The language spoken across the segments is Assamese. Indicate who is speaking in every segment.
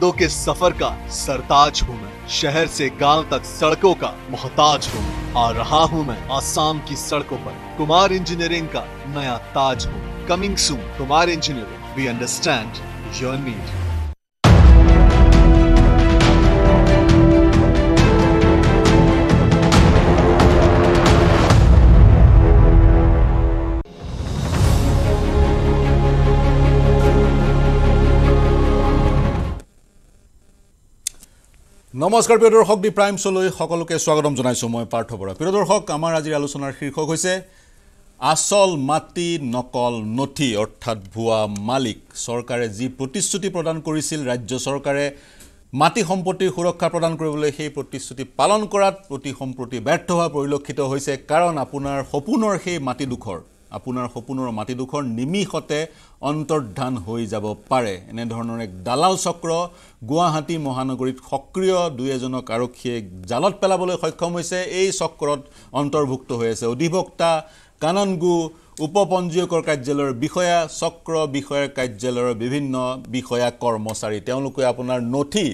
Speaker 1: दो के सफ़र का सरताज हूँ मैं। शहर से गाँव तक सड़कों का मोहताज हूँ आ रहा हूँ मैं आसाम की सड़कों पर। कुमार इंजीनियरिंग का नया ताज हूँ। Coming soon, Kumar engineering we understand your need
Speaker 2: নমস্কাৰ প্ৰিয় দৰ্শক দি প্ৰাইমছলৈ সকলোকে স্বাগতম জনাইছোঁ মই পাৰ্থ বৰা। প্ৰিয় দৰ্শক আমাৰ আজিৰ আলোচনাৰ শীৰ্ষক হৈছে আচল মাটি নকল নথি অৰ্থাৎ ভুৱা মালিক। চৰকাৰে যি প্ৰতিশ্ৰুতি প্ৰদান কৰিছিল ৰাজ্য চৰকাৰে মাটি সম্পত্তিৰ সুৰক্ষা প্ৰদান কৰিবলৈ সেই প্ৰতিশ্ৰুতি পালন কৰাত অতি সম্প্ৰতি ব্যৰ্থ হোৱা পৰিলক্ষিত হৈছে। কাৰণ আপোনাৰ সপোনৰ সেই মাটিডোখৰ আপোনাৰ সপোনৰ মাটিডোখৰ নিমিষতে অন্তৰ্ধান হৈ যাব পাৰে। এনেধৰণৰ এক দালাল চক্ৰ গুৱাহাটী মহানগৰীত সক্ৰিয় দুই এজনক আৰক্ষীয়ে জালত পেলাবলৈ সক্ষম হৈছে। এই চক্ৰত অন্তৰ্ভুক্ত হৈ আছে অধিবক্তা কাননগু উপ পঞ্জীয়কৰ কাৰ্যালয়ৰ বিষয়া চক্ৰ বিষয়াৰ কাৰ্যালয়ৰ বিভিন্ন বিষয়া কৰ্মচাৰী। তেওঁলোকে আপোনাৰ নথি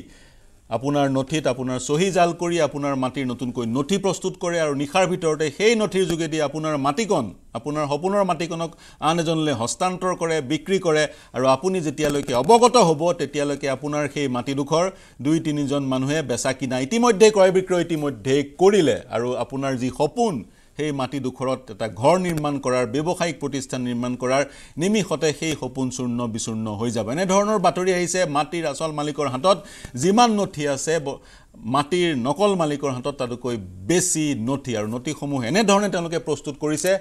Speaker 2: আপোনাৰ নথিত আপোনাৰ চহী জাল কৰি আপোনাৰ মাটিৰ নতুনকৈ নথি প্ৰস্তুত কৰে আৰু নিশাৰ ভিতৰতে সেই নথিৰ যোগেদি আপোনাৰ মাটিকণ আপোনাৰ সপোনৰ মাটিকণক আন এজনলৈ হস্তান্তৰ কৰে বিক্ৰী কৰে আৰু আপুনি যেতিয়ালৈকে অৱগত হ'ব তেতিয়ালৈকে আপোনাৰ সেই মাটিডোখৰ দুই তিনিজন মানুহে বেচা কিনা ইতিমধ্যে ক্ৰয় বিক্ৰয় ইতিমধ্যেই কৰিলে আৰু আপোনাৰ যি সপোন সেই মাটিডোখৰত এটা ঘৰ নিৰ্মাণ কৰাৰ ব্যৱসায়িক প্ৰতিষ্ঠান নিৰ্মাণ কৰাৰ নিমিষতে সেই সপোন চূৰ্ণ বিচূৰ্ণ হৈ যাব। এনেধৰণৰ বাতৰি আহিছে মাটিৰ আচল মালিকৰ হাতত। যিমান নথি আছে মাটিৰ নকল মালিকৰ হাতত তাতোকৈ বেছি নথি আৰু নথিসমূহ এনেধৰণে তেওঁলোকে প্ৰস্তুত কৰিছে।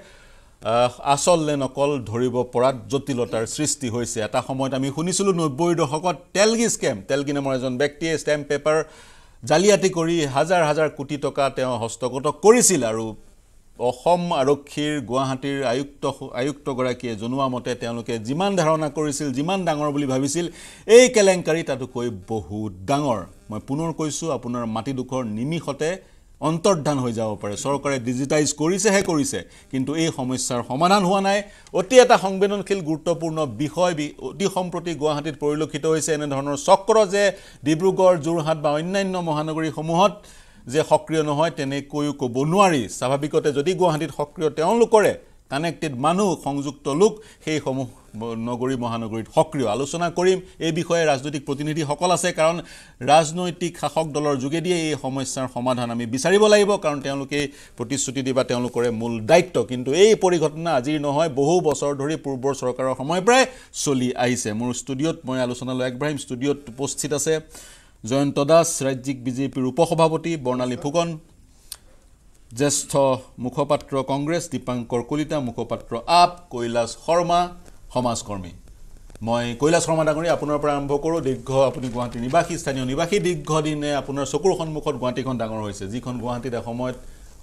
Speaker 2: আচল নে নকল ধৰিব পৰাত জটিলতাৰ সৃষ্টি হৈছে। এটা সময়ত আমি শুনিছিলোঁ নব্বৈৰ দশকত তেলগি স্কেম তেলগি নামৰ এজন ব্যক্তিয়ে ষ্টেম্প পেপাৰ জালিয়াতি কৰি হাজাৰ হাজাৰ কোটি টকা তেওঁ হস্তগত কৰিছিল আৰু অসম আৰক্ষীৰ গুৱাহাটীৰ আয়ুক্ত আয়ুক্তগৰাকীয়ে জনোৱা মতে তেওঁলোকে যিমান ধাৰণা কৰিছিল যিমান ডাঙৰ বুলি ভাবিছিল এই কেলেংকাৰী তাতোকৈ বহুত ডাঙৰ। মই পুনৰ কৈছোঁ আপোনাৰ মাটিডোখৰ নিমিষতে অন্তৰ্ধান হৈ যাব পাৰে। চৰকাৰে ডিজিটাইজ কৰিছেহে কৰিছে কিন্তু এই সমস্যাৰ সমাধান হোৱা নাই। অতি এটা সংবেদনশীল গুৰুত্বপূৰ্ণ বিষয় অতি সম্প্ৰতি গুৱাহাটীত পৰিলক্ষিত হৈছে এনেধৰণৰ চক্ৰ যে ডিব্ৰুগড় যোৰহাট বা অন্যান্য মহানগৰীসমূহত যে সক্ৰিয় নহয় তেনেকৈও ক'ব নোৱাৰি। স্বাভাৱিকতে যদি গুৱাহাটীত সক্ৰিয় তেওঁলোকৰে কানেক্টেড মানুহ সংযুক্ত লোক সেইসমূহ নগৰী মহানগৰীত সক্ৰিয়। আলোচনা কৰিম। এই বিষয়ে ৰাজনৈতিক প্ৰতিনিধিসকল আছে। কাৰণ ৰাজনৈতিক শাসক দলৰ যোগেদিয়ে এই সমস্যাৰ সমাধান আমি বিচাৰিব লাগিব। কাৰণ তেওঁলোকে প্ৰতিশ্ৰুতি দিবা তেওঁলোকৰে মূল দায়িত্ব। কিন্তু এই পৰিঘটনা আজিৰ নহয়। বহু বছৰ ধৰি পূৰ্বৰ চৰকাৰৰ সময়ৰ পৰাই চলি আহিছে। মোৰ ষ্টুডিঅ'ত মই আলোচনালৈ আগবাঢ়িম ষ্টুডিঅ'ত উপস্থিত আছে জয়ন্ত দাস ৰাজ্যিক বিজেপিৰ উপসভাপতি বৰ্ণালী ফুকন জ্যেষ্ঠ মুখপাত্ৰ কংগ্ৰেছ দীপাংকৰ কলিতা মুখপাত্ৰ আপ কৈলাশ শৰ্মা সমাজকৰ্মী। মই কৈলাশ শৰ্মা ডাঙৰী আপোনাৰ পৰা আৰম্ভ কৰোঁ। দীৰ্ঘ আপুনি গুৱাহাটীৰ নিবাসী স্থানীয় নিবাসী দীৰ্ঘদিনে আপোনাৰ চকুৰ সন্মুখত গুৱাহাটীখন ডাঙৰ হৈছে। যিখন গুৱাহাটীত এসময়ত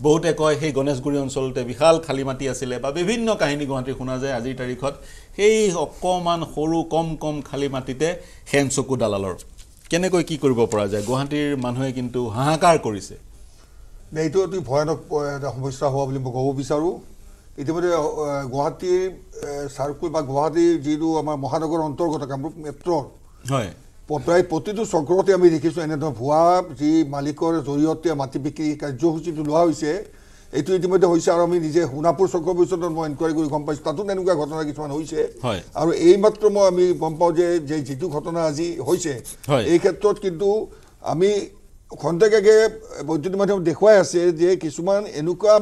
Speaker 2: বহুতে কয় সেই গণেশগুৰি অঞ্চলতে বিশাল খালী মাটি আছিলে বা বিভিন্ন কাহিনী গুৱাহাটীত শুনা যায় আজিৰ তাৰিখত। সেই অকণমান সৰু কম কম খালী মাটিতে সেন চকু দালালৰ কেনেকৈ কি কৰিব পৰা যায়? গুৱাহাটীৰ মানুহে কিন্তু হাহাকাৰ কৰিছে।
Speaker 3: এইটো অতি ভয়ানক এটা সমস্যা হোৱা বুলি মই ক'ব বিচাৰোঁ। ইতিমধ্যে গুৱাহাটীৰ চাৰ্কুল বা গুৱাহাটীৰ যিটো আমাৰ মহানগৰ অন্তৰ্গত কামৰূপ মেট্ৰৰ
Speaker 2: হয়।
Speaker 3: প্ৰায় প্ৰতিটো চক্ৰতে আমি দেখিছোঁ এনেধৰণৰ ভুৱা যি মালিকৰ জৰিয়তে মাটি বিক্ৰী কাৰ্যসূচীটো লোৱা হৈছে। এইটো ইতিমধ্যে হৈছে আৰু আমি নিজে সোণাপুৰ চক্ৰ পৰিষদত মই এনকুৱাৰী কৰি গম পাইছোঁ। তাতো তেনেকুৱা ঘটনা কিছুমান হৈছে। আৰু এইমাত্ৰ মই আমি গম পাওঁ যে যিটো ঘটনা আজি হৈছে এই ক্ষেত্ৰত কিন্তু আমি খন্তেকাকে বৈদ্যুতিক মাধ্যমত দেখুৱাই আছে যে কিছুমান এনেকুৱা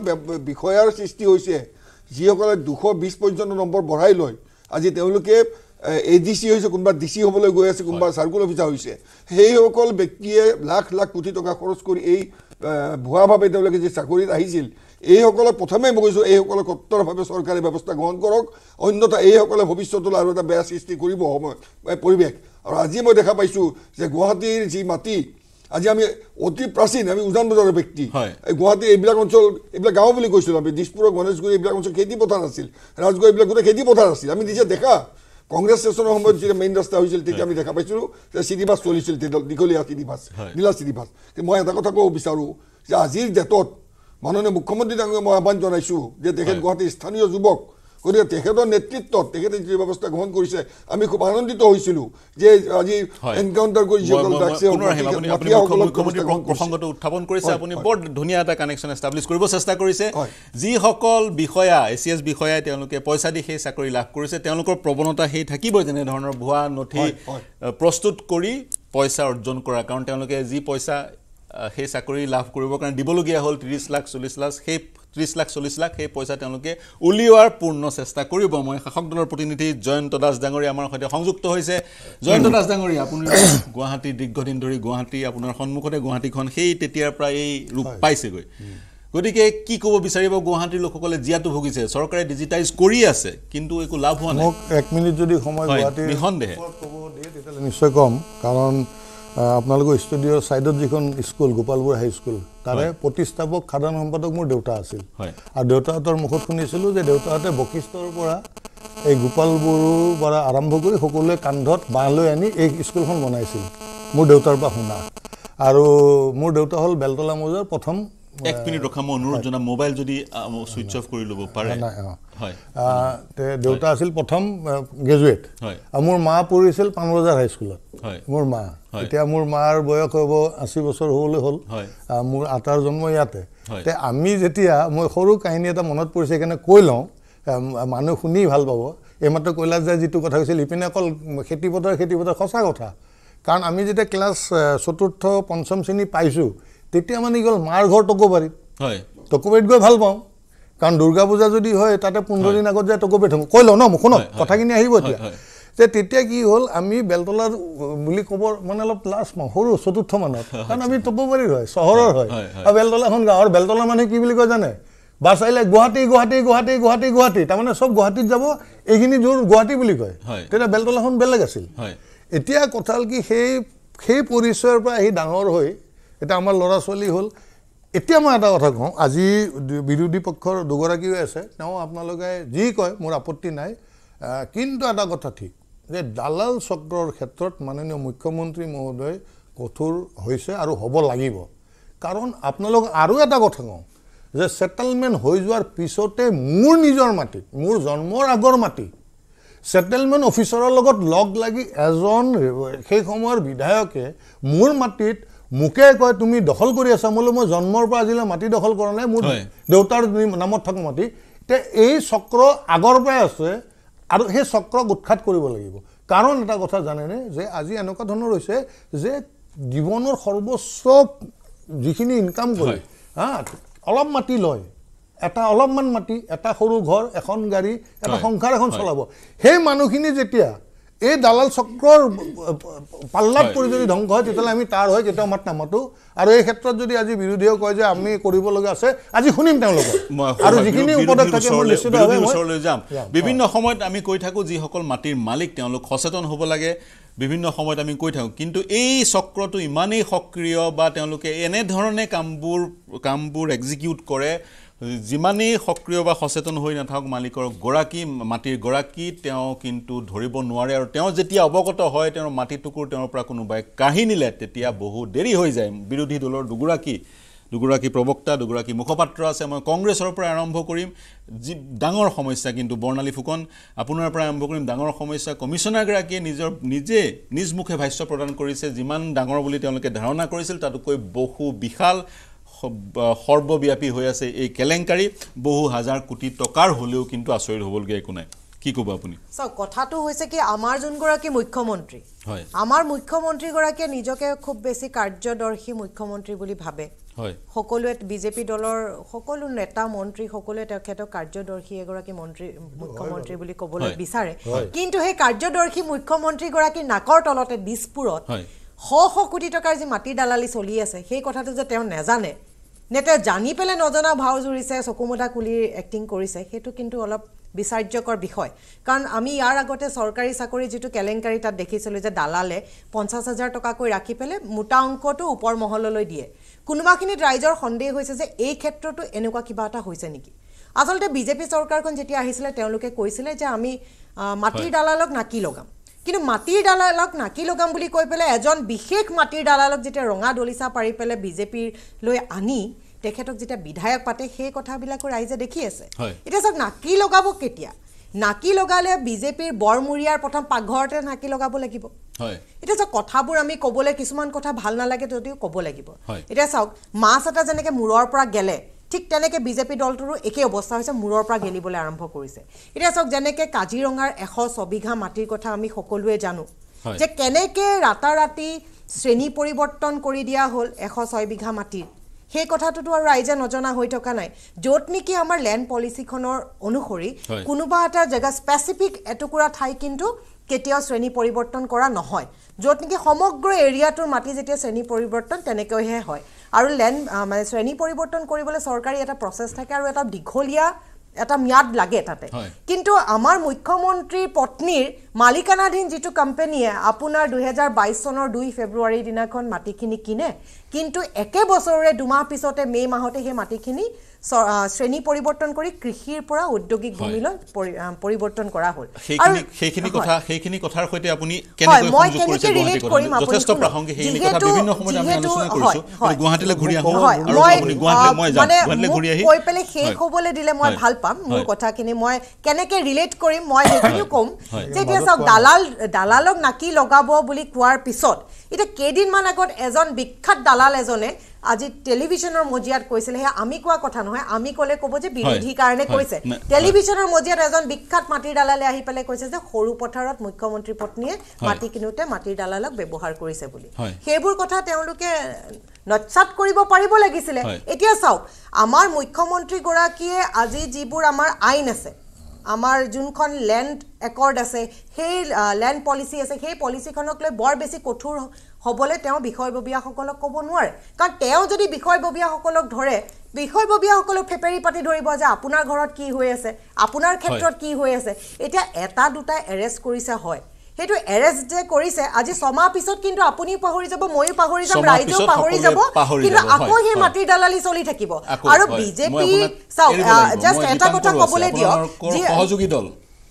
Speaker 3: বিষয়াৰ সৃষ্টি হৈছে যিসকলে দুশ বিছ পৰ্যন্ত নম্বৰ বঢ়াই লয়। আজি তেওঁলোকে এ ডি চি হৈছে কোনোবা ডি চি হ'বলৈ গৈ আছে কোনোবা চাৰ্কুল অফিচাৰ হৈছে। সেইসকল ব্যক্তিয়ে লাখ লাখ কোটি টকা খৰচ কৰি এই ভুৱাভাৱে তেওঁলোকে যি চাকৰিত আহিছিল এইসকলক প্ৰথমে মই কৈছোঁ এইসকলক কট্টৰভাৱে চৰকাৰে ব্যৱস্থা গ্ৰহণ কৰক অন্যথা এইসকলে ভৱিষ্যতলৈ আৰু এটা বেয়া সৃষ্টি কৰিব সময় পৰিৱেশ। আৰু আজি মই দেখা পাইছোঁ যে গুৱাহাটীৰ যি মাটি আজি আমি অতি প্ৰাচীন আমি উজান বজাৰৰ ব্যক্তি। এই গুৱাহাটীৰ এইবিলাক অঞ্চল এইবিলাক গাঁও বুলি কৈছিলোঁ আমি দিছপুৰৰ গণেশগুৰি এইবিলাক অঞ্চল খেতি পথাৰ আছিল ৰাজগড় এইবিলাক গোটেই খেতি পথাৰ আছিল। আমি নিজে দেখা কংগ্ৰেছ ষ্টেচনৰ সময়ত যেতিয়া মেইন ৰাস্তা হৈছিল তেতিয়া আমি দেখা পাইছিলোঁ যে চিটিবাছ চলিছিল দীঘলীয়া চিটিবাছ নীলা চিটিবাছ মই এটা কথা ক'ব বিচাৰোঁ যে আজিৰ ডেটত মাননীয় মুখ্যমন্ত্ৰী ডাঙৰীয়া মই আহ্বান জনাইছোঁ যে তেখেত গুৱাহাটীৰ স্থানীয় যুৱক গতিকে তেখেতৰ নেতৃত্বত তেখেতে যি ব্যৱস্থা গ্ৰহণ কৰিছে আমি খুব আনন্দিত হৈছিলোঁ যে আজি। এনকাউণ্টাৰ কৰি যিসকল।
Speaker 2: প্ৰসংগটো উত্থাপন কৰিছে আপুনি। বৰ ধুনীয়া এটা কানেকশ্যন এষ্টাব্লিছ কৰিব চেষ্টা কৰিছে। যিসকল বিষয়া এ চি এছ বিষয়াই তেওঁলোকে পইচা দি সেই চাকৰি লাভ কৰিছে তেওঁলোকৰ প্ৰৱণতা সেই থাকিবই তেনেধৰণৰ ভুৱা নথি প্ৰস্তুত কৰি পইচা অৰ্জন কৰা কাৰণ তেওঁলোকে যি পইচা সেই চাকৰি লাভ কৰিবৰ কাৰণে দিবলগীয়া হ'ল ত্ৰিছ লাখ চল্লিছ লাখ সেই ত্ৰিছ লাখ চল্লিছ লাখ সেই পইচা তেওঁলোকে উলিওৱাৰ পূৰ্ণ চেষ্টা কৰিব। মই শাসক দলৰ প্ৰতিনিধি জয়ন্ত দাস ডাঙৰীয়া আমাৰ সৈতে সংযুক্ত হৈছে। জয়ন্ত দাস ডাঙৰীয়া আপুনি গুৱাহাটী দীৰ্ঘদিন ধৰি গুৱাহাটী আপোনাৰ সন্মুখতে গুৱাহাটীখন সেই তেতিয়াৰ পৰা এই ৰূপ পাইছেগৈ। গতিকে কি ক'ব বিচাৰিব? গুৱাহাটীৰ লোকসকলে জীয়াতু ভুগিছে। চৰকাৰে ডিজিটাইজ কৰি আছে কিন্তু একো লাভ হোৱা নাই।
Speaker 4: মোক এক মিনিট যদি সময়
Speaker 2: হয়,
Speaker 4: গুৱাহাটীৰ
Speaker 2: নিঃসন্দেহে।
Speaker 4: নিশ্চয় ক'ম। কাৰণ আপোনালোকৰ ষ্টুডিঅ'ৰ ছাইডত যিখন স্কুল গোপালপুৰ হাইস্কুল তাৰে প্ৰতিষ্ঠাপক সাধাৰণ সম্পাদক মোৰ দেউতা আছিল। আৰু দেউতাহঁতৰ মুখত শুনিছিলোঁ যে দেউতাহঁতে বশিষ্ঠৰ পৰা এই গোপাল বড়োৰ পৰা আৰম্ভ কৰি সকলোৱে কান্ধত বাঁহ লৈ আনি এই স্কুলখন বনাইছিল। মোৰ দেউতাৰ পৰা শুনা। আৰু মোৰ দেউতা হ'ল বেলতলা মৌজাৰ প্ৰথম
Speaker 2: এক মিনিট ৰখা মই অনুৰোধ জনাম মোবাইল যদি ছুইচ অফ কৰি ল'ব পাৰে।
Speaker 4: দেউতা আছিল প্ৰথম গ্ৰেজুৱেট। আৰু মোৰ মা পঢ়িছিল পাণবজাৰ হাইস্কুলত। মোৰ মা। এতিয়া মোৰ মাৰ বয়স হ'ব আশী বছৰ হ'বলৈ হ'ল। মোৰ আটাৰ জন্ম ইয়াতে। তে আমি যেতিয়া মই সৰু কাহিনী এটা মনত পৰিছে সেইকাৰণে কৈ লওঁ। মানুহ শুনি ভাল পাব। এইমাত্ৰ কৈলাশ যে যিটো কথা কৈছিল ইপিনে অকল খেতিপথাৰ খেতিপথাৰ সঁচা কথা। কাৰণ আমি যেতিয়া ক্লাছ চতুৰ্থ পঞ্চম শ্ৰেণী পাইছোঁ তেতিয়া মানে কি হ'ল মাৰ ঘৰ টকোবাৰীত।
Speaker 2: হয়।
Speaker 4: টকোবাৰীত গৈ ভাল পাওঁ। কাৰণ দুৰ্গা পূজা যদি হয় তাতে পোন্ধৰ দিন আগত যায় টকোবাৰীত থাকোঁ। কৈ লওঁ ন মোক শুনক। কথাখিনি আহিব এতিয়া। যে তেতিয়া কি হ'ল আমি বেলতলাৰ বুলি ক'ব মানে অলপ লাজ পাওঁ সৰু চতুৰ্থ মানত। কাৰণ আমি টকোবাৰীৰ হয় চহৰৰ হয়। আৰু বেলতলাখন গাঁৱৰ বেলতলা মানুহে কি বুলি কয় জানে? বাছ আহিলে গুৱাহাটী গুৱাহাটী গুৱাহাটী গুৱাহাটী গুৱাহাটী। তাৰমানে চব গুৱাহাটীত যাব এইখিনি দূৰ গুৱাহাটী বুলি কয়। তেতিয়া বেলতলাখন বেলেগ আছিল। এতিয়া কথা হ'ল কি সেই সেই পৰিচয়ৰ পৰা আহি ডাঙৰ হৈ এতিয়া আমাৰ ল'ৰা ছোৱালী হ'ল। এতিয়া মই এটা কথা কওঁ আজি বিৰোধী পক্ষৰ দুগৰাকীও আছে তেওঁ আপোনালোকে যি কয় মোৰ আপত্তি নাই। কিন্তু এটা কথা ঠিক যে দালাল চক্ৰৰ ক্ষেত্ৰত মাননীয় মুখ্যমন্ত্ৰী মহোদয় কঠোৰ হৈছে আৰু হ'ব লাগিব। কাৰণ আপোনালোক আৰু এটা কথা কওঁ যে ছেটেলমেণ্ট হৈ যোৱাৰ পিছতে মোৰ নিজৰ মাটি মোৰ জন্মৰ আগৰ মাটি ছেটেলমেণ্ট অফিচাৰৰ লগত লগ লাগি এজন সেই সময়ৰ বিধায়কে মোৰ মাটিত মোকে কয় তুমি দখল কৰি আছা বোলো মই জন্মৰ পৰা আজিলৈ মাটি দখল কৰা নাই মোৰ। দেউতাৰ নামত থকা মাটি এতিয়া এই চক্ৰ আগৰ পৰাই আছে আৰু সেই চক্ৰক উৎখাত কৰিব লাগিব কাৰণ এটা কথা জানেনে যে আজি এনেকুৱা ধৰণৰ হৈছে যে জীৱনৰ সৰ্বোচ্চ যিখিনি ইনকাম কৰে। হা অলপ মাটি লয় এটা অলপমান মাটি এটা সৰু ঘৰ এখন গাড়ী এটা। সংসাৰ এখন। চলাব সেই মানুহখিনি যেতিয়া এই দালাল চক্ৰৰ পাল্লাত
Speaker 2: হয়।
Speaker 4: পৰি যদি ধ্বংস হয় তেতিয়াহ'লে আমি তাৰ হৈ কেতিয়াও মাত নামাতো। আৰু এই ক্ষেত্ৰত যদি আজি বিৰোধীয়ে কয় যে আমি কৰিব লগা আছে আজি শুনিম তেওঁলোকক। আৰু
Speaker 2: হয়,
Speaker 4: যিখিনি উপদেশ থাকে
Speaker 2: ওচৰলৈ- যাম, বিভিন্ন সময়ত আমি কৈ থাকোঁ যিসকল মাটিৰ মালিক তেওঁলোক সচেতন হ'ব লাগে। বিভিন্ন সময়ত আমি কৈ থাকোঁ। কিন্তু এই চক্ৰটো ইমানেই সক্ৰিয় বা তেওঁলোকে এনেধৰণে কামবোৰ কামবোৰ এক্সিকিউট কৰে যিমানেই সক্ৰিয় বা সচেতন হৈ নাথাকক মালিকৰ গৰাকী মাটিৰ গৰাকী তেওঁ কিন্তু ধৰিব নোৱাৰে আৰু তেওঁ যেতিয়া অৱগত হয় তেওঁৰ মাটি টুকুৰ তেওঁৰ পৰা কোনোবাই কাঢ়ি নিলে তেতিয়া বহু দেৰি হৈ যায়। বিৰোধী দলৰ দুগৰাকী দুগৰাকী প্ৰবক্তা দুগৰাকী মুখপাত্ৰ আছে মই কংগ্ৰেছৰ পৰা আৰম্ভ কৰিম। যি ডাঙৰ সমস্যা কিন্তু বৰ্ণালী ফুকন আপোনাৰ পৰা আৰম্ভ কৰিম। ডাঙৰ সমস্যা কমিশ্যনাৰগৰাকীয়ে নিজৰ নিজে নিজ মুখে ভাষ্য প্ৰদান কৰিছে। যিমান ডাঙৰ বুলি তেওঁলোকে ধাৰণা কৰিছিল তাতোকৈ বহু বিশাল সৰ্বব্যাপী হৈ আছে এই কেলেংকাৰী। বহু হাজাৰ কোটি টকাৰ হ'লেও কিন্তু আচৰিত হ'বলগীয়া একো নাই। কি ক'ব আপুনি?
Speaker 5: চাওক কথাটো হৈছে কি আমাৰ যোনগৰাকী মুখ্যমন্ত্ৰী
Speaker 2: হয়।
Speaker 5: আমাৰ মুখ্যমন্ত্ৰীগৰাকীয়ে নিজকে খুব বেছি কাৰ্যদৰ্শী মুখ্যমন্ত্ৰী বুলি ভাবে।
Speaker 2: হয়।
Speaker 5: সকলোৱে বিজেপি দলৰ সকলো নেতা মন্ত্ৰী সকলোৱে তেখেতক কাৰ্যদৰ্শী এগৰাকী মন্ত্ৰী মুখ্যমন্ত্ৰী বুলি ক'বলৈ। বিচাৰে। কিন্তু সেই কাৰ্যদৰ্শী মুখ্যমন্ত্ৰীগৰাকীৰ নাকৰ তলতে দিছপুৰত। শ শ কোটি টকাৰ যি মাটি দালালি চলি আছে সেই কথাটো যে তেওঁ নেজানে নে তেওঁ জানি পেলাই নজনা ভাও জুৰিছে চকুমুঠা খুলি এক্টিং কৰিছে সেইটো কিন্তু অলপ বিচাৰ্যকৰ বিষয়। কাৰণ আমি ইয়াৰ আগতে চৰকাৰী চাকৰি যিটো কেলেংকাৰী তাত দেখিছিলোঁ যে দালালে পঞ্চাছ হাজাৰ টকাকৈ ৰাখি পেলাই মোটা অংকটো ওপৰ মহললৈ দিয়ে। কোনোবাখিনিত ৰাইজৰ সন্দেহ হৈছে যে এই ক্ষেত্ৰতো এনেকুৱা কিবা এটা হৈছে নেকি? আচলতে বিজেপি চৰকাৰখন যেতিয়া আহিছিলে তেওঁলোকে কৈছিলে যে আমি মাটিৰ। দালালক নাকি লগাম। কিন্তু মাটিৰ দালালক নাকি লগাম বুলি কৈ পেলাই এজন বিশেষ মাটিৰ দালালক যেতিয়া ৰঙা দলিচা পাৰি পেলাই বিজেপিলৈ আনি তেখেতক যেতিয়া বিধায়ক পাতে সেই কথাবিলাকো ৰাইজে দেখি আছে। এতিয়া চাওক নাকি লগাব কেতিয়া? নাকি লগালে বিজেপিৰ বৰমূৰীয়াৰ প্ৰথম পাকঘৰতে নাকি লগাব লাগিব? এতিয়া চাওক কথাবোৰ আমি ক'বলৈ কিছুমান কথা ভাল নালাগে যদিও ক'ব লাগিব। এতিয়া চাওক মাছ এটা যেনেকৈ মূৰৰ পৰা গেলে ঠিক তেনেকৈ বিজেপি দলটোৰো একেই অৱস্থা হৈছে মূৰৰ পৰা গেলিবলৈ আৰম্ভ কৰিছে। এতিয়া চাওক যেনেকৈ কাজিৰঙাৰ এশ ছবিঘা মাটিৰ কথা আমি সকলোৱে জানো। যে কেনেকৈ ৰাতাৰাতি শ্ৰেণী পৰিৱৰ্তন কৰি দিয়া হ'ল এশ ছয় বিঘা মাটিৰ সেই কথাটোতো আৰু ৰাইজে নজনা হৈ থকা নাই। য'ত নেকি আমাৰ লেণ্ড পলিচিখনৰ অনুসৰি। কোনোবা এটা জেগা স্পেচিফিক এটুকুৰা ঠাই কিন্তু কেতিয়াও শ্ৰেণী পৰিৱৰ্তন কৰা নহয়। য'ত নেকি সমগ্ৰ এৰিয়াটোৰ মাটি যেতিয়া শ্ৰেণী পৰিৱৰ্তন তেনেকৈহে হয়। আৰু লেণ্ড মানে শ্ৰেণী পৰিৱৰ্তন কৰিবলৈ চৰকাৰী এটা প্ৰচেছ থাকে আৰু এটা দীঘলীয়া এটা ম্যাদ লাগে তাতে। কিন্তু আমাৰ মুখ্যমন্ত্ৰীৰ পত্নীৰ মালিকানাধীন যিটো কোম্পেনীয়ে আপোনাৰ দুহেজাৰ বাইছ চনৰ দুই ফেব্ৰুৱাৰীৰ দিনাখন মাটিখিনি কিনে কিন্তু একে বছৰৰে দুমাহ পিছতে মে' মাহতে সেই মাটিখিনি শ্ৰেণী পৰিৱৰ্তন কৰি কৃষিৰ পৰা ঔদ্যোগিক ভূমিলৈ পৰিৱৰ্তন কৰা হ'ল
Speaker 2: সেইখিনি। কথা কথাৰ সৈতে আপুনি যথেষ্ট। প্ৰাসংগিক সেইখিনি কথা বিভিন্ন সময়ত আমি আলোচনা কৰিছো গুৱাহাটীলৈ ঘূৰি আহোঁ
Speaker 5: মানে কৈ পেলাই শেষ। হ'বলৈ দিলে মই। ভাল পাম মোৰ। কথাখিনি মই কেনেকে ৰিলেট কৰিম মই সেইখিনিও ক'ম। যে এতিয়া চাওক দালাল দালালক নাকি লগাব বুলি কোৱাৰ পিছত এতিয়া কেইদিনমান আগত এজন বিখ্যাত দালাল এজনে আজি টেলিভিশ্যনৰ মজিয়াত কৈছিলে সেয়া আমি কোৱা কথা নহয় আমি ক'লে ক'ব যে বিৰোধী কাৰণে। কৈছে। টেলিভিশ্যনৰ মজিয়াত এজন বিখ্যাত মাটিৰ দালালে আহি পেলাই কৈছে যে সৰু পথাৰত মুখ্যমন্ত্ৰী পত্নীয়ে। মাটি কিনোতে মাটিৰ দালালক ব্যৱহাৰ কৰিছে বুলি। সেইবোৰ কথা তেওঁলোকে নৎসাত কৰিব পাৰিব লাগিছিলে। এতিয়া চাওক আমাৰ মুখ্যমন্ত্ৰীগৰাকীয়ে আজি যিবোৰ আমাৰ আইন আছে আমাৰ যোনখন লেণ্ড একৰ্ড আছে সেই লেণ্ড পলিচি আছে সেই পলিচিখনক লৈ বৰ বেছি কঠোৰ হ'বলৈ তেওঁ বিষয়ববীয়াসকলক ক'ব নোৱাৰে কাৰণ তেওঁ যদি বিষয়ববীয়াসকলক ধৰে বিষয়ববীয়াসকলক ফেপেৰি পাতি ধৰিব যে আপোনাৰ ঘৰত কি হৈ আছে আপোনাৰ ক্ষেত্ৰত কি হৈ আছে এতিয়া এটা দুটা এৰেষ্ট কৰিছে হয় সেইটো এৰেষ্ট যে কৰিছে আজি ছমাহ পিছত কিন্তু আপুনিও পাহৰি যাব ময়ো পাহৰি যাম ৰাইজেও পাহৰি যাব কিন্তু আকৌ সেই। মাটিৰ দালালি চলি থাকিব আৰু। বিজেপি চাওক। জাষ্ট এটা কথা ক'বলৈ দিয়ক
Speaker 2: সহযোগী দল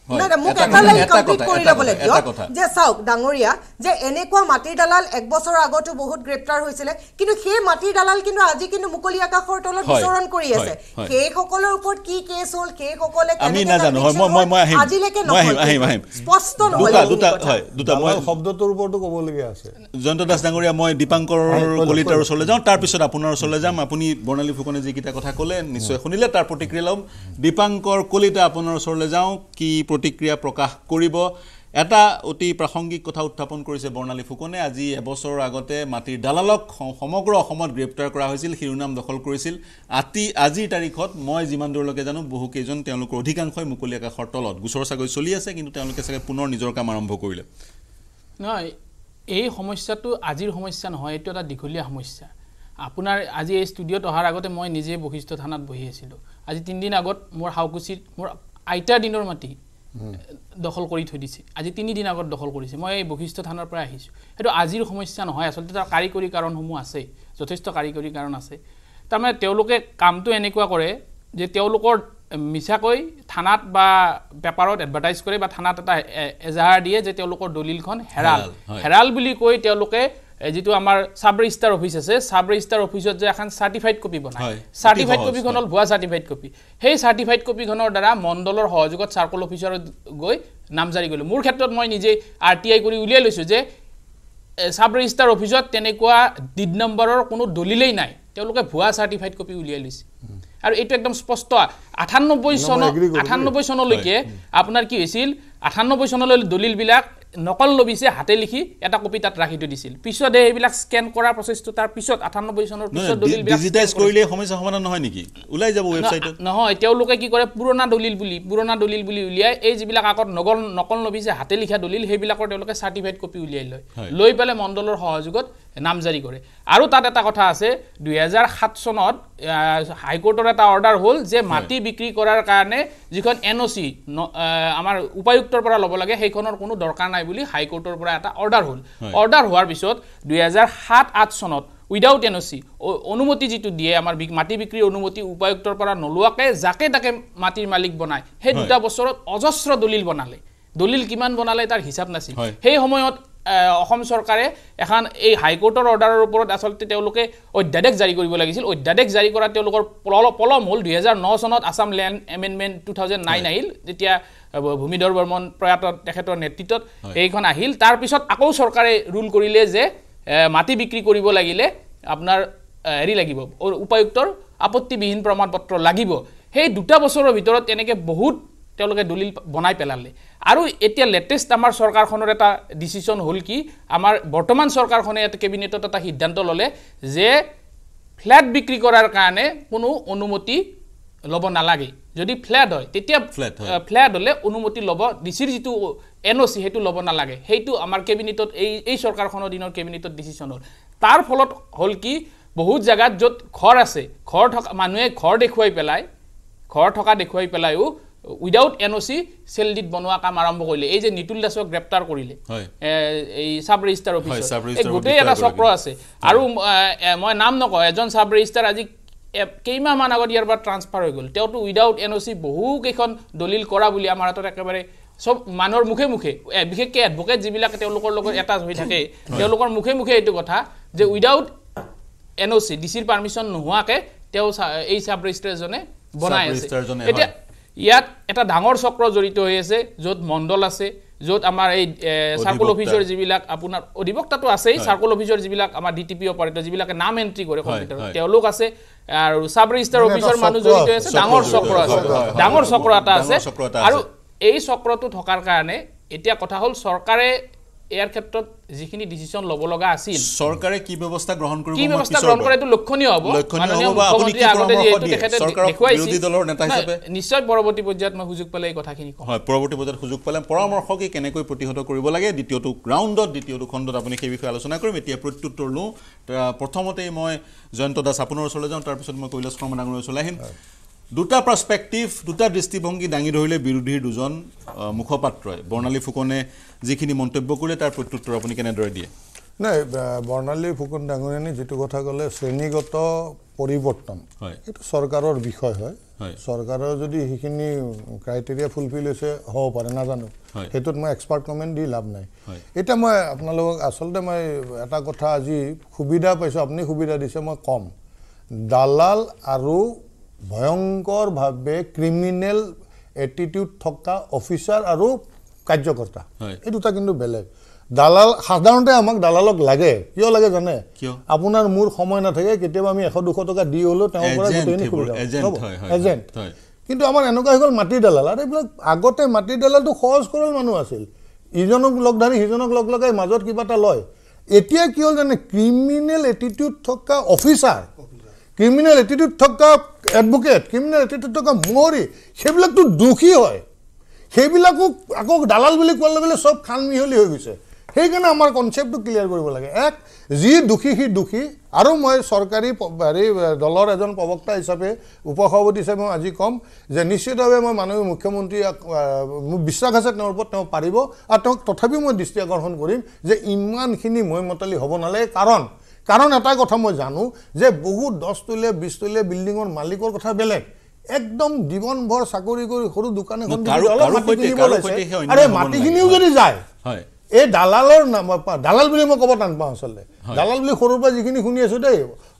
Speaker 5: মোক
Speaker 2: এটা
Speaker 5: লাইন কমপ্লিট কৰি ল'বলৈ দিয়ক। যে চাওক ডাঙৰীয়া যে এনেকুৱা মাটিৰ দালাল এক বছৰৰ আগতো বহুত গ্ৰেপ্তাৰ হৈছিলে কিন্তু সেই মাটিৰ দালাল কিন্তু আজি কিন্তু মুকলি আকাশৰ তলত
Speaker 2: হয়,
Speaker 5: বিচৰণ কৰি আছে
Speaker 2: হয়, হয়।
Speaker 5: সেইসকলৰ ওপৰত কি কেছ হ'ল সেইসকলে
Speaker 2: আমি
Speaker 5: কেনেকে
Speaker 2: নাজানো, হয়, মই-
Speaker 5: conviction
Speaker 2: মই- মই
Speaker 5: হ'ল,
Speaker 2: আহিম।
Speaker 5: আজিলৈকে
Speaker 2: মই আহিম,
Speaker 5: নহ'ল
Speaker 2: আহিম,
Speaker 5: কিন্তু।
Speaker 2: আহিম।
Speaker 5: স্পষ্ট নহ'ল
Speaker 2: দুটা
Speaker 5: এইখিনি
Speaker 2: দুটা
Speaker 5: কথা।
Speaker 2: হয় দুটা মই
Speaker 4: দালাল শব্দটোৰ ওপৰতো ক'বলগীয়া আছে
Speaker 2: জয়ন্ত দাস ডাঙৰীয়া মই দীপাংকৰ কলিতাৰ। ওচৰলৈ যাওঁ তাৰপিছত আপোনাৰ ওচৰলৈ যাম আপুনি বৰ্ণালী ফুকনে যিকেইটা কথা ক'লে নিশ্চয় শুনিলে তাৰ প্ৰতিক্ৰিয়া ল'ম দীপাংকৰ কলিতা আপোনাৰ ওচৰলৈ যাওঁ কি প্ৰতিক্ৰিয়া প্ৰকাশ কৰিব। এটা অতি প্ৰাসংগিক কথা উত্থাপন কৰিছে বৰ্ণালী ফুকনে। আজি এবছৰৰ আগতে মাটিৰ দালালক সমগ্ৰ অসমত গ্ৰেপ্তাৰ কৰা হৈছিল শিৰোনাম দখল কৰিছিল। আতি আজিৰ তাৰিখত মই যিমান দূৰলৈকে জানো বহুকেইজন তেওঁলোকৰ অধিকাংশই মুকলি আকাশৰ তলত। গোচৰ চাগৈ চলি আছে কিন্তু তেওঁলোকে চাগে পুনৰ নিজৰ কাম আৰম্ভ কৰিলে।
Speaker 6: নহয় এই সমস্যাটো আজিৰ সমস্যা নহয় এইটো এটা দীঘলীয়া সমস্যা। আপোনাৰ আজি এই ষ্টুডিঅ'ত অহাৰ আগতে মই নিজে বশিষ্ঠ থানাত বহি আছিলোঁ। আজি তিনিদিন আগত মোৰ হাউকুচিত মোৰ আইতাৰ দিনৰ মাটি দখল কৰি থৈ দিছে। আজি তিনিদিন আগত দখল কৰিছে। মই এই বশিষ্ঠ থানাৰ পৰা আহিছোঁ। সেইটো আজিৰ সমস্যা নহয় আচলতে তাৰ কাৰিকৰী কাৰণসমূহ আছে যথেষ্ট কাৰিকৰী কাৰণ আছে। তাৰমানে তেওঁলোকে কামটো এনেকুৱা কৰে যে তেওঁলোকৰ মিছাকৈ থানাত বা পেপাৰত এডভাৰটাইজ কৰে বা থানাত এটা এজাহাৰ দিয়ে যে তেওঁলোকৰ দলিলখন হেৰাল।
Speaker 2: হেৰাল,
Speaker 6: বুলি কৈ তেওঁলোকে যিটো আমাৰ চাব ৰেজিষ্টাৰ অফিচ আছে চাব ৰেজিষ্টাৰ অফিচত যে এখন চাৰ্টিফাইড কপি বনায় চাৰ্টিফাইড কপিখন। হ'ল ভুৱা চাৰ্টিফাইড কপি সেই চাৰ্টিফাইড কপিখনৰ দ্বাৰা মণ্ডলৰ সহযোগত চাৰ্কল অফিচাৰত গৈ নামজাৰি কৰিলোঁ। মোৰ ক্ষেত্ৰত মই নিজে আৰ টি আই কৰি উলিয়াই লৈছোঁ যে চাব ৰেজিষ্টাৰ অফিচত তেনেকুৱা ডিড নম্বৰৰ কোনো দলিলেই নাই। তেওঁলোকে ভুৱা চাৰ্টিফাইড কপি উলিয়াই লৈছে। আৰু এইটো একদম স্পষ্ট। আঠান্নব্বৈ
Speaker 4: মই
Speaker 6: চনৰ। আঠান্নব্বৈ চনলৈকে আপোনাৰ কি হৈছিল? আঠান্নব্বৈ চনলৈ দলিলবিলাক নকল লবিছে হাতে লিখি এটা কপি তাত ৰাখি থৈ দিছিল পিছত এইবিলাক স্কেন কৰাৰ প্ৰচেষ্টো তাৰ পিছত আঠান্নব্বৈ চনৰ পিছত দলিলবিলাক
Speaker 2: ডিজিটাইজ
Speaker 6: scan কৰিছে।
Speaker 2: কৰিলে সমস্যা সমাধান নহয় নেকি ওলাই যাব ৱেবছাইটত
Speaker 6: নহয় তেওঁলোকে কি কৰে পুৰণা দলিল বুলি পুৰণা দলিল বুলি উলিয়াই এই যিবিলাক আগত নকল নকল নবিছে হাতে লিখা দলিল সেইবিলাকৰ তেওঁলোকে চাৰ্টিফাইড কপি উলিয়াই লয়। লৈ পেলাই মণ্ডলৰ সহযোগত নামজাৰি কৰে আৰু তাত এটা কথা আছে দুহেজাৰ সাত চনত হাইকোৰ্টৰ এটা অৰ্ডাৰ হ'ল যে মাটি বিক্ৰী কৰাৰ কাৰণে যিখন এন অ' চি আমাৰ উপায়ুক্তৰ পৰা ল'ব লাগে সেইখনৰ কোনো দৰকাৰ নাই বুলি হাইকোৰ্টৰ পৰা এটা অৰ্ডাৰ হ'ল। অৰ্ডাৰ হোৱাৰ পিছত দুহেজাৰ সাত আঠ চনত উইদাউট এন অ' চি অনুমতি যিটো দিয়ে আমাৰ মাটি বিক্ৰীৰ অনুমতি উপায়ুক্তৰ পৰা নোলোৱাকৈ যাকে তাকে মাটিৰ মালিক বনায় সেই। দুটা বছৰত অজস্ৰ দলিল বনালে দলিল কিমান বনালে তাৰ হিচাপ নাছিল। সেই সময়ত অসম চৰকাৰে এখন এই হাইকোৰ্টৰ অৰ্ডাৰৰ ওপৰত আচলতে তেওঁলোকে অধ্যাদেশ জাৰি কৰিব লাগিছিল। অধ্যাদেশ জাৰি কৰা তেওঁলোকৰ পল- পলম হ'ল দুহেজাৰ ন চনত Assam land amendment two thousand nine আহিল যেতিয়া ভূমিধৰ বৰ্মন প্ৰয়াত তেখেতৰ নেতৃত্বত এইখন আহিল। তাৰপিছত আকৌ চৰকাৰে ৰুল কৰিলে যে মাটি বিক্ৰী কৰিব লাগিলে আপোনাৰ হেৰি লাগিব উপায়ুক্তৰ আপত্তিবিহীন প্ৰমাণ পত্ৰ লাগিব। সেই দুটা বছৰৰ ভিতৰত তেনেকৈ বহুত তেওঁলোকে দলিল বনাই পেলালে। আৰু এতিয়া লেটেষ্ট আমাৰ চৰকাৰখনৰ এটা ডিচিশ্যন হ'ল কি আমাৰ বৰ্তমান চৰকাৰখনে এটা কেবিনেটত এটা সিদ্ধান্ত ল'লে যে ফ্লেট বিক্ৰী কৰাৰ কাৰণে কোনো অনুমতি ল'ব নালাগে। যদি ফ্লেট হয় তেতিয়া ফ্লেট হ'লে অনুমতি ল'ব ডিচিৰ যিটো এন অ' চি সেইটো ল'ব নালাগে। সেইটো আমাৰ কেবিনেটত এই এই চৰকাৰখনৰ দিনৰ কেবিনেটত ডিচিশ্যন হ'ল। তাৰ ফলত হ'ল কি বহুত জেগাত য'ত ঘৰ আছে ঘৰ থকা মানুহে ঘৰ দেখুৱাই পেলাই ঘৰ থকা দেখুৱাই পেলাইও উইদাউট এন অ' চি চেলডিত বনোৱা কাম আৰম্ভ কৰিলে। এই যে নিতুল দাসক গ্ৰেপ্তাৰ কৰিলে এই চাব ৰেজিষ্টাৰ অফিচত গোটেই এটা চক্ৰ। আছে। আৰু মই নাম নকওঁ এজন চাব ৰেজিষ্টাৰ আজি কেইমাহমান আগত ইয়াৰ পৰা ট্ৰান্সফাৰ হৈ গ'ল। তেওঁতো উইদাউট এন অ' চি বহুকেইখন দলিল কৰা বুলি আমাৰ হাতত একেবাৰে চব মানুহৰ মুখে মুখে বিশেষকৈ এডভকেট যিবিলাক তেওঁলোকৰ লগত এটাচ হৈ থাকে তেওঁলোকৰ মুখে মুখে এইটো কথা যে without N O' C D চিৰ পাৰ্মিশ্যন নোহোৱাকৈ তেওঁ এই চাব ৰেজিষ্টাৰজনে বনাই আছে। এতিয়া। ইয়াত এটা ডাঙৰ চক্ৰ জড়িত হৈ আছে য'ত মণ্ডল আছে য'ত আমাৰ এই চাৰ্কল
Speaker 2: অধিবক্তা।
Speaker 6: অফিচৰ যিবিলাক আপোনাৰ অধিবক্তাটো আছেই চাৰ্কল অফিচৰ যিবিলাক আমাৰ ডি টি পি অপাৰেটৰ যিবিলাকে নাম এণ্ট্ৰি কৰে কম্পিউটাৰত। তেওঁলোক আছে আৰু চাব ৰেজিষ্টাৰ অফিচৰ মানুহ জড়িত
Speaker 4: আছে,
Speaker 6: আছে ডাঙৰ
Speaker 2: চক্ৰ
Speaker 6: আছে ডাঙৰ চক্ৰ এটা আছে আৰু। এই চক্ৰটো থকাৰ কাৰণে এতিয়া কথা হ'ল চৰকাৰে ইয়াৰ ক্ষেত্ৰত যিখিনি ডিচিশ্যন ল'ব লগা আছিল
Speaker 2: চৰকাৰে কি ব্যৱস্থা গ্ৰহণ কৰিব
Speaker 6: কি ব্যৱস্থা গ্ৰহণ কৰে এইটো লক্ষণীয় হ'ব? মুখ্যমন্ত্ৰীয়ে আগতে যিহেতু? তেখেতে
Speaker 2: হিচাপে?
Speaker 6: নিশ্চয় পৰৱৰ্তী পৰ্যায়ত মই সুযোগ পালে এই কথাখিনি কম।
Speaker 2: হয় পৰৱৰ্তী পৰ্যায়ত সুযোগ পালে পৰামৰ্শ কি কেনেকৈ প্ৰতিহত কৰিব লাগে দ্বিতীয়টো ৰাউণ্ডত দ্বিতীয়টো খণ্ডত আপুনি সেই বিষয়ে আলোচনা কৰিম। এতিয়া প্ৰত্যুত্তৰ লওঁ। প্ৰথমতেই মই জয়ন্ত দাস আপোনাৰ ওচৰলৈ যাওঁ তাৰপিছত মই কৈলাশ শৰ্মা ডাঙৰীৰ ওচৰলৈ আহিম। দুটা পাৰ্চপেক্টিভ দুটা দৃষ্টিভংগী দাঙি ধৰিলে বিৰোধীৰ দুজন মুখপাত্ৰই। বৰ্ণালী ফুকনে যিখিনি মন্তব্য কৰিলে তাৰ প্ৰত্যুত্তৰ আপুনি কেনেদৰে দিয়ে
Speaker 4: নাই বৰ্ণালী ফুকন ডাঙৰীয়ানী যিটো কথা ক'লে শ্ৰেণীগত পৰিৱৰ্তন
Speaker 2: হয়।
Speaker 4: এইটো চৰকাৰৰ বিষয় হয়। চৰকাৰৰ যদি সেইখিনি ক্ৰাইটেৰিয়া ফুলফিল হৈছে হ'ব পাৰে নাজানো। সেইটোত মই এক্সপাৰ্ট কমেণ্ট দি লাভ নাই। এতিয়া মই আপোনালোকক আচলতে মই এটা কথা আজি সুবিধা পাইছোঁ আপুনি সুবিধা দিছে মই ক'ম দালাল আৰু ভয়ংকৰভাৱে ক্ৰিমিনেল এটিটিউড থকা অফিচাৰ আৰু কাৰ্যকৰ্তা। এই দুটা কিন্তু বেলেগ। দালাল সাধাৰণতে আমাক দালালক লাগে। কিয় লাগে জানে? আপোনাৰ মোৰ সময় নাথাকে কেতিয়াবা আমি এশ দুশ টকা দি হ'লেও তেওঁৰ পৰা গোটেইখিনি সুবিধা।
Speaker 2: হয়।
Speaker 4: কিন্তু আমাৰ এনেকুৱা হৈ গ'ল মাটিৰ দালাল। আৰু এইবিলাক আগতে মাটিৰ দালালটো সহজ সৰল মানুহ আছিল। ইজনক লগ ধৰি সিজনক লগ লগাই মাজত কিবা এটা লয়। এতিয়া কি হ'ল জানে? ক্ৰিমিনেল এটিটিউড থকা অফিচাৰ ক্ৰিমিনেল এটিটিউড থকা এডভকেট ক্ৰিমিনেল এটিটিউড থকা মহৰী সেইবিলাকতো দোষী হয়। সেইবিলাকো আকৌ দালাল বুলি কোৱাৰ লগে লগে চব খান মিহলি হৈ গৈছে। সেইকাৰণে আমাৰ কনচেপ্টটো ক্লিয়াৰ কৰিব লাগে। এক যি দোষী সি দোষী আৰু মই চৰকাৰী হেৰি দলৰ এজন প্ৰবক্তা হিচাপে উপসভাপতি হিচাপে মই আজি ক'ম যে নিশ্চিতভাৱে মই মাননীয় মুখ্যমন্ত্ৰী মোৰ বিশ্বাস আছে তেওঁৰ ওপৰত তেওঁ পাৰিব আৰু তেওঁক তথাপিও মই দৃষ্টি আকৰ্ষণ কৰিম যে ইমানখিনি মই মতালি হ'ব নালাগে। কাৰণ কাৰণ এটা কথা মই জানো যে বহুত দহতলীয়া বিছতলীয়া বিল্ডিঙৰ মালিকৰ কথা বেলেগ। একদম জীৱনভৰ চাকৰি কৰি সৰু দোকান এখন আৰে মাটিখিনিও। যদি যায় এই দালালৰ নাম দালাল বুলি মই ক'ব টান পাওঁ আচলতে। দালাল বুলি সৰুৰ পৰা যিখিনি শুনি আছোঁ দেই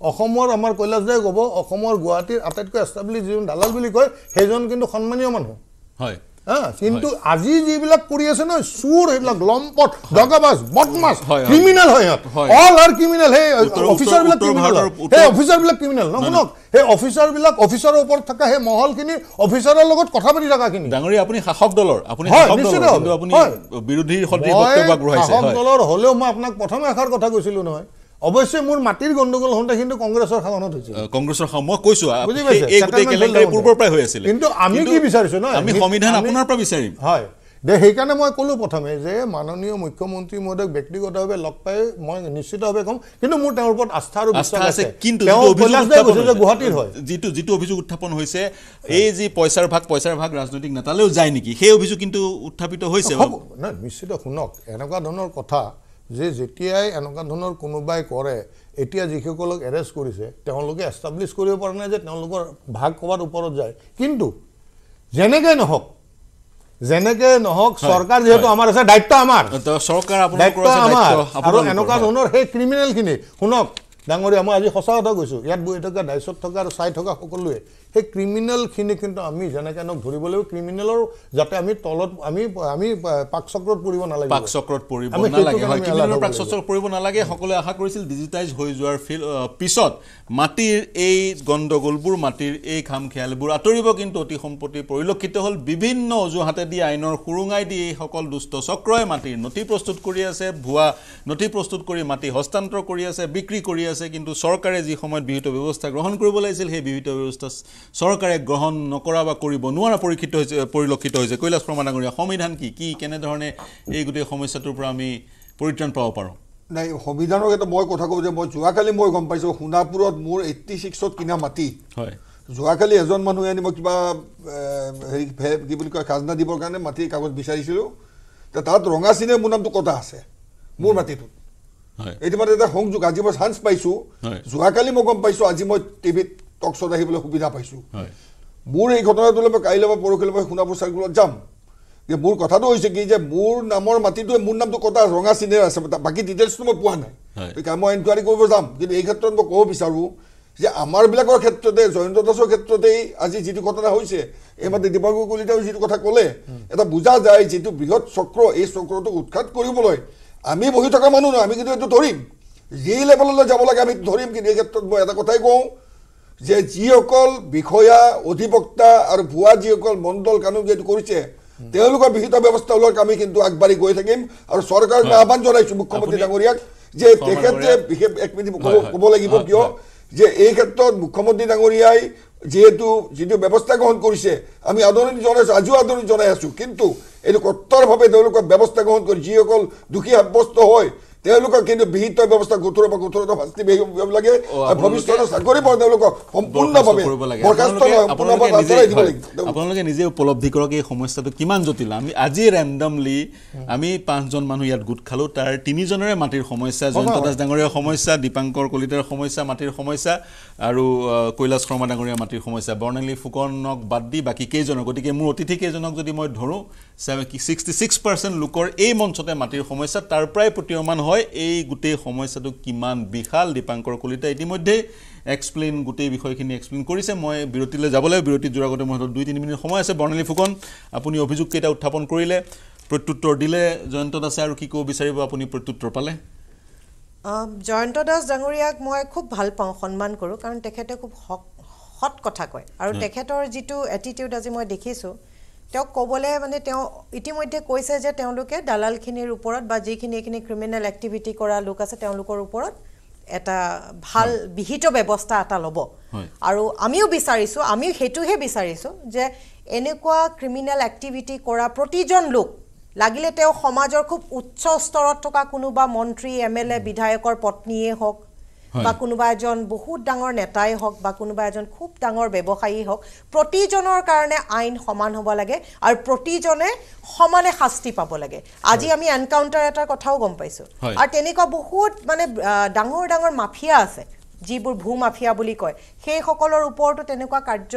Speaker 4: অসমৰ আমাৰ কৈলাশ দাই ক'ব অসমৰ গুৱাহাটীৰ আটাইতকৈ এষ্টাব্লিছ যিজন দালাল বুলি কয় সেইজন কিন্তু সন্মানীয় মানুহ।
Speaker 2: হয়।
Speaker 4: কিন্তু আজি যিবিলাক কৰি আছে নহয় চুৰ সেইবিলাক লম্পট দগাবাজ বদমাছ
Speaker 2: হয়।
Speaker 4: ক্ৰিমিনেল হয় সিহঁত। অল আৰ ক্ৰিমিনেল সেই
Speaker 2: উত্তৰ-
Speaker 4: অফিচাৰ বিলাক
Speaker 2: উত্তৰ
Speaker 4: ক্ৰিমিনেল সেই
Speaker 2: উত্তৰ-
Speaker 4: অফিচাৰ বিলাক ক্ৰিমিনেল ন শুনক সেই অফিচাৰ বিলাক অফিচাৰৰ ওপৰত থকা সেই মহলখিনি অফিচাৰৰ লগত কথা পাতি থকাখিনি।
Speaker 2: ডাঙৰীয়া আপুনি শাসক দলৰ আপুনি শাসক
Speaker 4: হয়। দলৰ হ'লেও মই আপোনাক প্ৰথমে এষাৰ কথা কৈছিলোঁ নহয়। অৱশ্যে মোৰ মাটিৰ গণ্ডগোল হওঁতে কিন্তু কংগ্ৰেছৰ শাসনত হৈছিল।
Speaker 2: কংগ্ৰেছৰ মই কৈছো পূৰ্বৰ পৰাই হৈ আছিলে।
Speaker 4: কিন্তু আমি কি বিচাৰিছো নহয়
Speaker 2: আমি সংবিধান আপোনাৰ পৰা বিচাৰিম।
Speaker 4: হয়। দে সেইকাৰণে মই ক'লোঁ প্ৰথমে যে মাননীয় মুখ্যমন্ত্ৰী মহোদয়ক ব্যক্তিগতভাৱে লগ পাই মই নিশ্চিতভাৱে ক'ম। কিন্তু মোৰ তেওঁৰ ওপৰত আস্থা আৰু বিশ্বাস
Speaker 2: আছে কিন্তু
Speaker 4: গুৱাহাটীৰ হয়।
Speaker 2: যিটো যিটো অভিযোগ উত্থাপন হৈছে এই যি পইচাৰ ভাগ পইচাৰ ভাগ ৰাজনৈতিক নেতালেও যায় নেকি? সেই অভিযোগ কিন্তু উত্থাপিত হৈছে।
Speaker 4: নিশ্চিত শুনক। এনেকুৱা ধৰণৰ কথা যে যেতিয়াই এনেকুৱা ধৰণৰ কোনোবাই কৰে এতিয়া যিসকলক এৰেষ্ট কৰিছে তেওঁলোকে এষ্টাব্লিছ কৰিব পৰা নাই যে তেওঁলোকৰ ভাগ ক'ৰবাত ওপৰত যায়। কিন্তু যেনেকৈ নহওক যেনেকে নহওক চৰকাৰ যিহেতু আমাৰ আছে দায়িত্ব আমাৰ। দায়িত্ব আমাৰ। আৰু এনেকুৱা। ধৰণৰ সেই ক্ৰিমিনেলখিনি শুনক ডাঙৰীয়া মই আজি সঁচা কথা কৈছোঁ ইয়াত বহি থকা দায়িত্বত থকা আৰু চাই থকা সকলোৱে সেই ক্ৰিমিনেলখিনি কিন্তু আমি যেনেকৈ নহওক ধৰিব লাগিব ক্ৰিমিনেলৰ যাতে আমি তলত আমি আমি পাক চক্ৰত পৰিব নালাগে
Speaker 2: পাক চক্ৰত পৰিব নালাগে হয়। ক্ৰিমিনেলৰ
Speaker 4: alert
Speaker 2: পাক
Speaker 4: হ'ব
Speaker 2: চক্ৰত পৰিব নালাগে সকলোৱে আশা কৰিছিল ডিজিটাইজ হৈ যোৱাৰ ফিল পিছত মাটিৰ এই গণ্ডগোলবোৰ মাটিৰ এই খাম খেয়ালিবোৰ আঁতৰিব কিন্তু অতি সম্প্ৰতি পৰিলক্ষিত হ'ল। বিভিন্ন অজুহাতেদি আইনৰ সুৰুঙাই দি এইসকল দুষ্ট চক্ৰই মাটিৰ নথি প্ৰস্তুত কৰি আছে ভুৱা নথি প্ৰস্তুত কৰি মাটি হস্তান্তৰ কৰি আছে বিক্ৰী কৰি আছে কিন্তু চৰকাৰে যি সময়ত বিহিত ব্যৱস্থা গ্ৰহণ কৰিব লাগিছিল সেই বিহিত ব্যৱস্থা চৰকাৰে গ্ৰহণ নকৰা বা কৰিব নোৱাৰা পৰীক্ষিত হৈছে পৰিলক্ষিত হৈছে। কৈলাশ শৰ্মা ডাঙৰীয়া সংবিধান কি? কি? কেনেধৰণে এই গোটেই সমস্যাটোৰ পৰা আমি পৰিত্ৰাণ পাব পাৰোঁ?
Speaker 3: নাই সংবিধানৰ ক্ষেত্ৰত মই কথা কওঁ যে মই যোৱাকালি মই গম পাইছোঁ সোণাপুৰত মোৰ এইট্টি ছিক্সত কিনা মাটি।
Speaker 2: হয়।
Speaker 3: যোৱাকালি এজন মানুহে আনি মই কিবা হেৰি কি বুলি কয় খাজনা দিবৰ কাৰণে মাটিৰ কাগজ বিচাৰিছিলোঁ। তাত ৰঙা চিনে মোৰ নামটো কটা আছে মোৰ মাটিটোত। এইটো মানে এটা সংযোগ আজি মই চান্স পাইছোঁ। যোৱাকালি মই গম পাইছোঁ আজি মই টিভিত টক শ্ব'ত আহিবলৈ সুবিধা পাইছোঁ। মোৰ এই ঘটনাটোলৈ মই কাইলৈ বা পৰহিলৈ মই সোণাপুৰ চাৰ্কুলত যাম। যে মোৰ কথাটো হৈছে কি যে মোৰ নামৰ মাটিটোৱে মোৰ নামটো কটা ৰঙা চিনেৰে আছে বাকী ডিটেইলছটো মই পোৱা নাই। গতিকে মই এনকুৱাৰী কৰিব যাম। কিন্তু এই ক্ষেত্ৰত মই ক'ব বিচাৰোঁ যে আমাৰবিলাকৰ ক্ষেত্ৰতে জয়ন্ত দাসৰ ক্ষেত্ৰতেই আজি যিটো ঘটনা হৈছে এই মাত্ৰ দীপাংকৰ কলিতাও যিটো কথা ক'লে এটা বুজা যায় যিটো বৃহৎ চক্ৰ এই চক্ৰটোক উৎখাত কৰিবলৈ আমি বহি থকা মানুহ নহয় আমি কিন্তু এইটো ধৰিম। যি লেভেললৈ যাব লাগে আমি ধৰিম। কিন্তু এই ক্ষেত্ৰত মই এটা কথাই কওঁ যে যিসকল বিষয়া অধিবক্তা আৰু ভুৱা যিসকল মণ্ডল কানুন যিটো কৰিছে তেওঁলোকৰ বিহিত ব্যৱস্থা ওলোৱাৰ আমি কিন্তু আগবাঢ়ি গৈ থাকিম আৰু চৰকাৰক আহ্বান জনাইছোঁ মুখ্যমন্ত্ৰী ডাঙৰীয়াক যে তেখেতে বিশেষ এক মিনিট ক'ব লাগিব কিয়। যে এই ক্ষেত্ৰত মুখ্যমন্ত্ৰী ডাঙৰীয়াই যিহেতু যিটো ব্যৱস্থা গ্ৰহণ কৰিছে আমি আদৰণি জনাইছোঁ আজিও আদৰণি জনাই আছোঁ। কিন্তু এইটো কট্টৰভাৱে তেওঁলোকৰ ব্যৱস্থা গ্ৰহণ কৰি যিসকল দোষী সাব্যস্ত হয় তেওঁলোকক কিন্তু বিহিত ব্যৱস্থা কঠোৰৰ পৰা কঠোৰতা শাস্তি লাগে। আৰু ভৱিষ্যতৰ চাকৰিৰ পৰা তেওঁলোকক সম্পূৰ্ণভাৱে বৰখাস্ত
Speaker 2: আপোনালোকে- নিজে উপলব্ধি কৰক এই সমস্যাটো কিমান জটিল। আমি আজি ৰেণ্ডমলি আমি পাঁচজন মানুহ ইয়াত গোট খালোঁ। তাৰ তিনিজনৰে মাটিৰ সমস্যা জয়ন্ত দাস ডাঙৰীয়াৰ সমস্যা দীপাংকৰ কলিতাৰ সমস্যা মাটিৰ সমস্যা আৰু কৈলাশ শৰ্মা ডাঙৰীয়াৰ মাটিৰ সমস্যা। বৰ্ণালী ফুকনক বাদ দি বাকী কেইজনৰ গতিকে মোৰ অতিথি কেইজনক যদি মই ধৰোঁ ছিক্সটি ছিক্স পাৰ্চেণ্ট লোকৰ এই মঞ্চতে মাটিৰ সমস্যা তাৰ পৰাই প্ৰতীয়মান হয় এই গোটেই সমস্যাটো কিমান বিশাল দীপাংকৰ কলিতা ইতিমধ্যেই এক্সপ্লেইন গোটেই বিষয়খিনি এক্সপ্লেইন কৰিছে। মই বিৰতিলৈ যাব লাগিব বিৰতিত যোৱাৰ আগতে মোৰ হাতত দুই তিনি মিনিট সময় আছে। বৰ্ণালী ফুকন আপুনি অভিযোগকেইটা উত্থাপন কৰিলে প্ৰত্যুত্তৰ দিলে। জয়ন্ত দাসে আৰু কি ক'ব বিচাৰিব? আপুনি প্ৰত্যুত্তৰ পালে।
Speaker 5: জয়ন্ত দাস ডাঙৰীয়াক মই খুব ভাল পাওঁ সন্মান কৰোঁ কাৰণ তেখেতে খুব সৎ কথা কয়। আৰু তেখেতৰ যিটো এটিটিউড আজি মই দেখিছোঁ তেওঁক ক'বলৈ মানে তেওঁ ইতিমধ্যে কৈছে যে তেওঁলোকে দালালখিনিৰ ওপৰত বা যিখিনি এইখিনি ক্ৰিমিনেল এক্টিভিটি কৰা লোক আছে তেওঁলোকৰ ওপৰত এটা ভাল বিহিত ব্যৱস্থা এটা ল'ব। আৰু আমিও বিচাৰিছোঁ আমিও সেইটোহে বিচাৰিছোঁ যে এনেকুৱা ক্ৰিমিনেল এক্টিভিটি কৰা প্ৰতিজন লোক লাগিলে তেওঁ সমাজৰ খুব উচ্চ স্তৰত থকা কোনোবা মন্ত্ৰী এম এল এ বিধায়কৰ পত্নীয়ে হওক। বা কোনোবা এজন বহুত ডাঙৰ নেতাই হওক বা কোনোবা এজন খুব ডাঙৰ ব্যৱসায়ী হওক প্ৰতিজনৰ কাৰণে আইন সমান হ'ব লাগে আৰু প্ৰতিজনে সমানে শাস্তি পাব লাগে। আজি আমি এনকাউণ্টাৰ এটাৰ কথাও গম পাইছোঁ। আৰু তেনেকুৱা বহুত মানে ডাঙৰ ডাঙৰ মাফিয়া আছে যিবোৰ ভূ মাফিয়া বুলি কয়। সেইসকলৰ ওপৰতো তেনেকুৱা কাৰ্য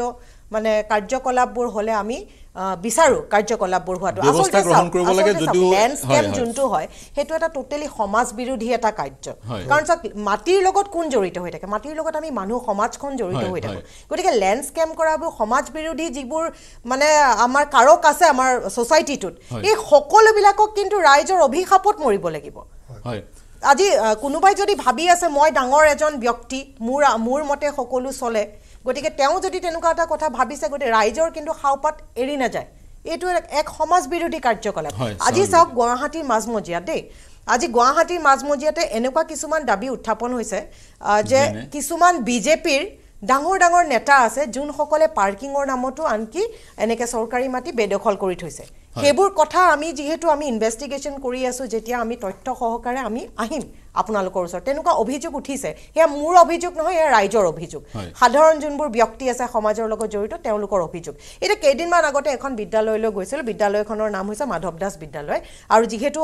Speaker 5: মানে কাৰ্যকলাপবোৰ হ'লে আমি বিচাৰোঁ কাৰ্যকলাপবোৰ হোৱাটো
Speaker 2: যদিও- হয়,
Speaker 5: লেণ্ডস্কেপ। যোনটো হয় সেইটো এটা টোটেলি সমাজ বিৰোধী এটা কাৰ্য। কাৰণ চাওক মাটিৰ লগত কোন জড়িত হৈ থাকে মাটিৰ লগত আমি মানুহ সমাজখন জড়িত হৈ থাকোঁ। গতিকে লেণ্ড স্কেম কৰাবোৰ সমাজ বিৰোধী যিবোৰ মানে আমাৰ কাৰক আছে আমাৰ ছ'চাইটিটোত। এই সকলোবিলাকক কিন্তু ৰাইজৰ অভিশাপত মৰিব লাগিব আজি কোনোবাই যদি ভাবি আছে মই ডাঙৰ এজন ব্যক্তি মোৰ মোৰ মতে সকলো চলে গতিকে তেওঁ যদি তেনেকুৱা এটা কথা ভাবিছে গতিকে ৰাইজৰ কিন্তু সাওপাত এৰি নাযায় এইটো এক- সমাজ বিৰোধী কাৰ্যকলাপ আজি। চাওক গুৱাহাটীৰ মাজমজিয়াত দেই আজি গুৱাহাটীৰ মাজমজিয়াতে এনেকুৱা কিছুমান দাবী উত্থাপন হৈছে যে? কিছুমান বিজেপিৰ ডাঙৰ ডাঙৰ নেতা আছে যোনসকলে পাৰ্কিঙৰ নামতো আনকি এনেকৈ চৰকাৰী মাটি বেদখল কৰি থৈছে সেইবোৰ কথা আমি যিহেতু আমি ইনভেষ্টিগেশ্যন কৰি আছোঁ যেতিয়া আমি তথ্য সহকাৰে আমি আহিম আপোনালোকৰ ওচৰত। তেনেকুৱা অভিযোগ উঠিছে। সেয়া মোৰ অভিযোগ নহয় এয়া ৰাইজৰ অভিযোগ। সাধাৰণ যোনবোৰ ব্যক্তি আছে সমাজৰ লগত জড়িত তেওঁলোকৰ অভিযোগ। এতিয়া কেইদিনমান আগতে এখন বিদ্যালয়লৈ গৈছিলোঁ। বিদ্যালয়খনৰ নাম হৈছে মাধৱ দাস বিদ্যালয়। আৰু যিহেতু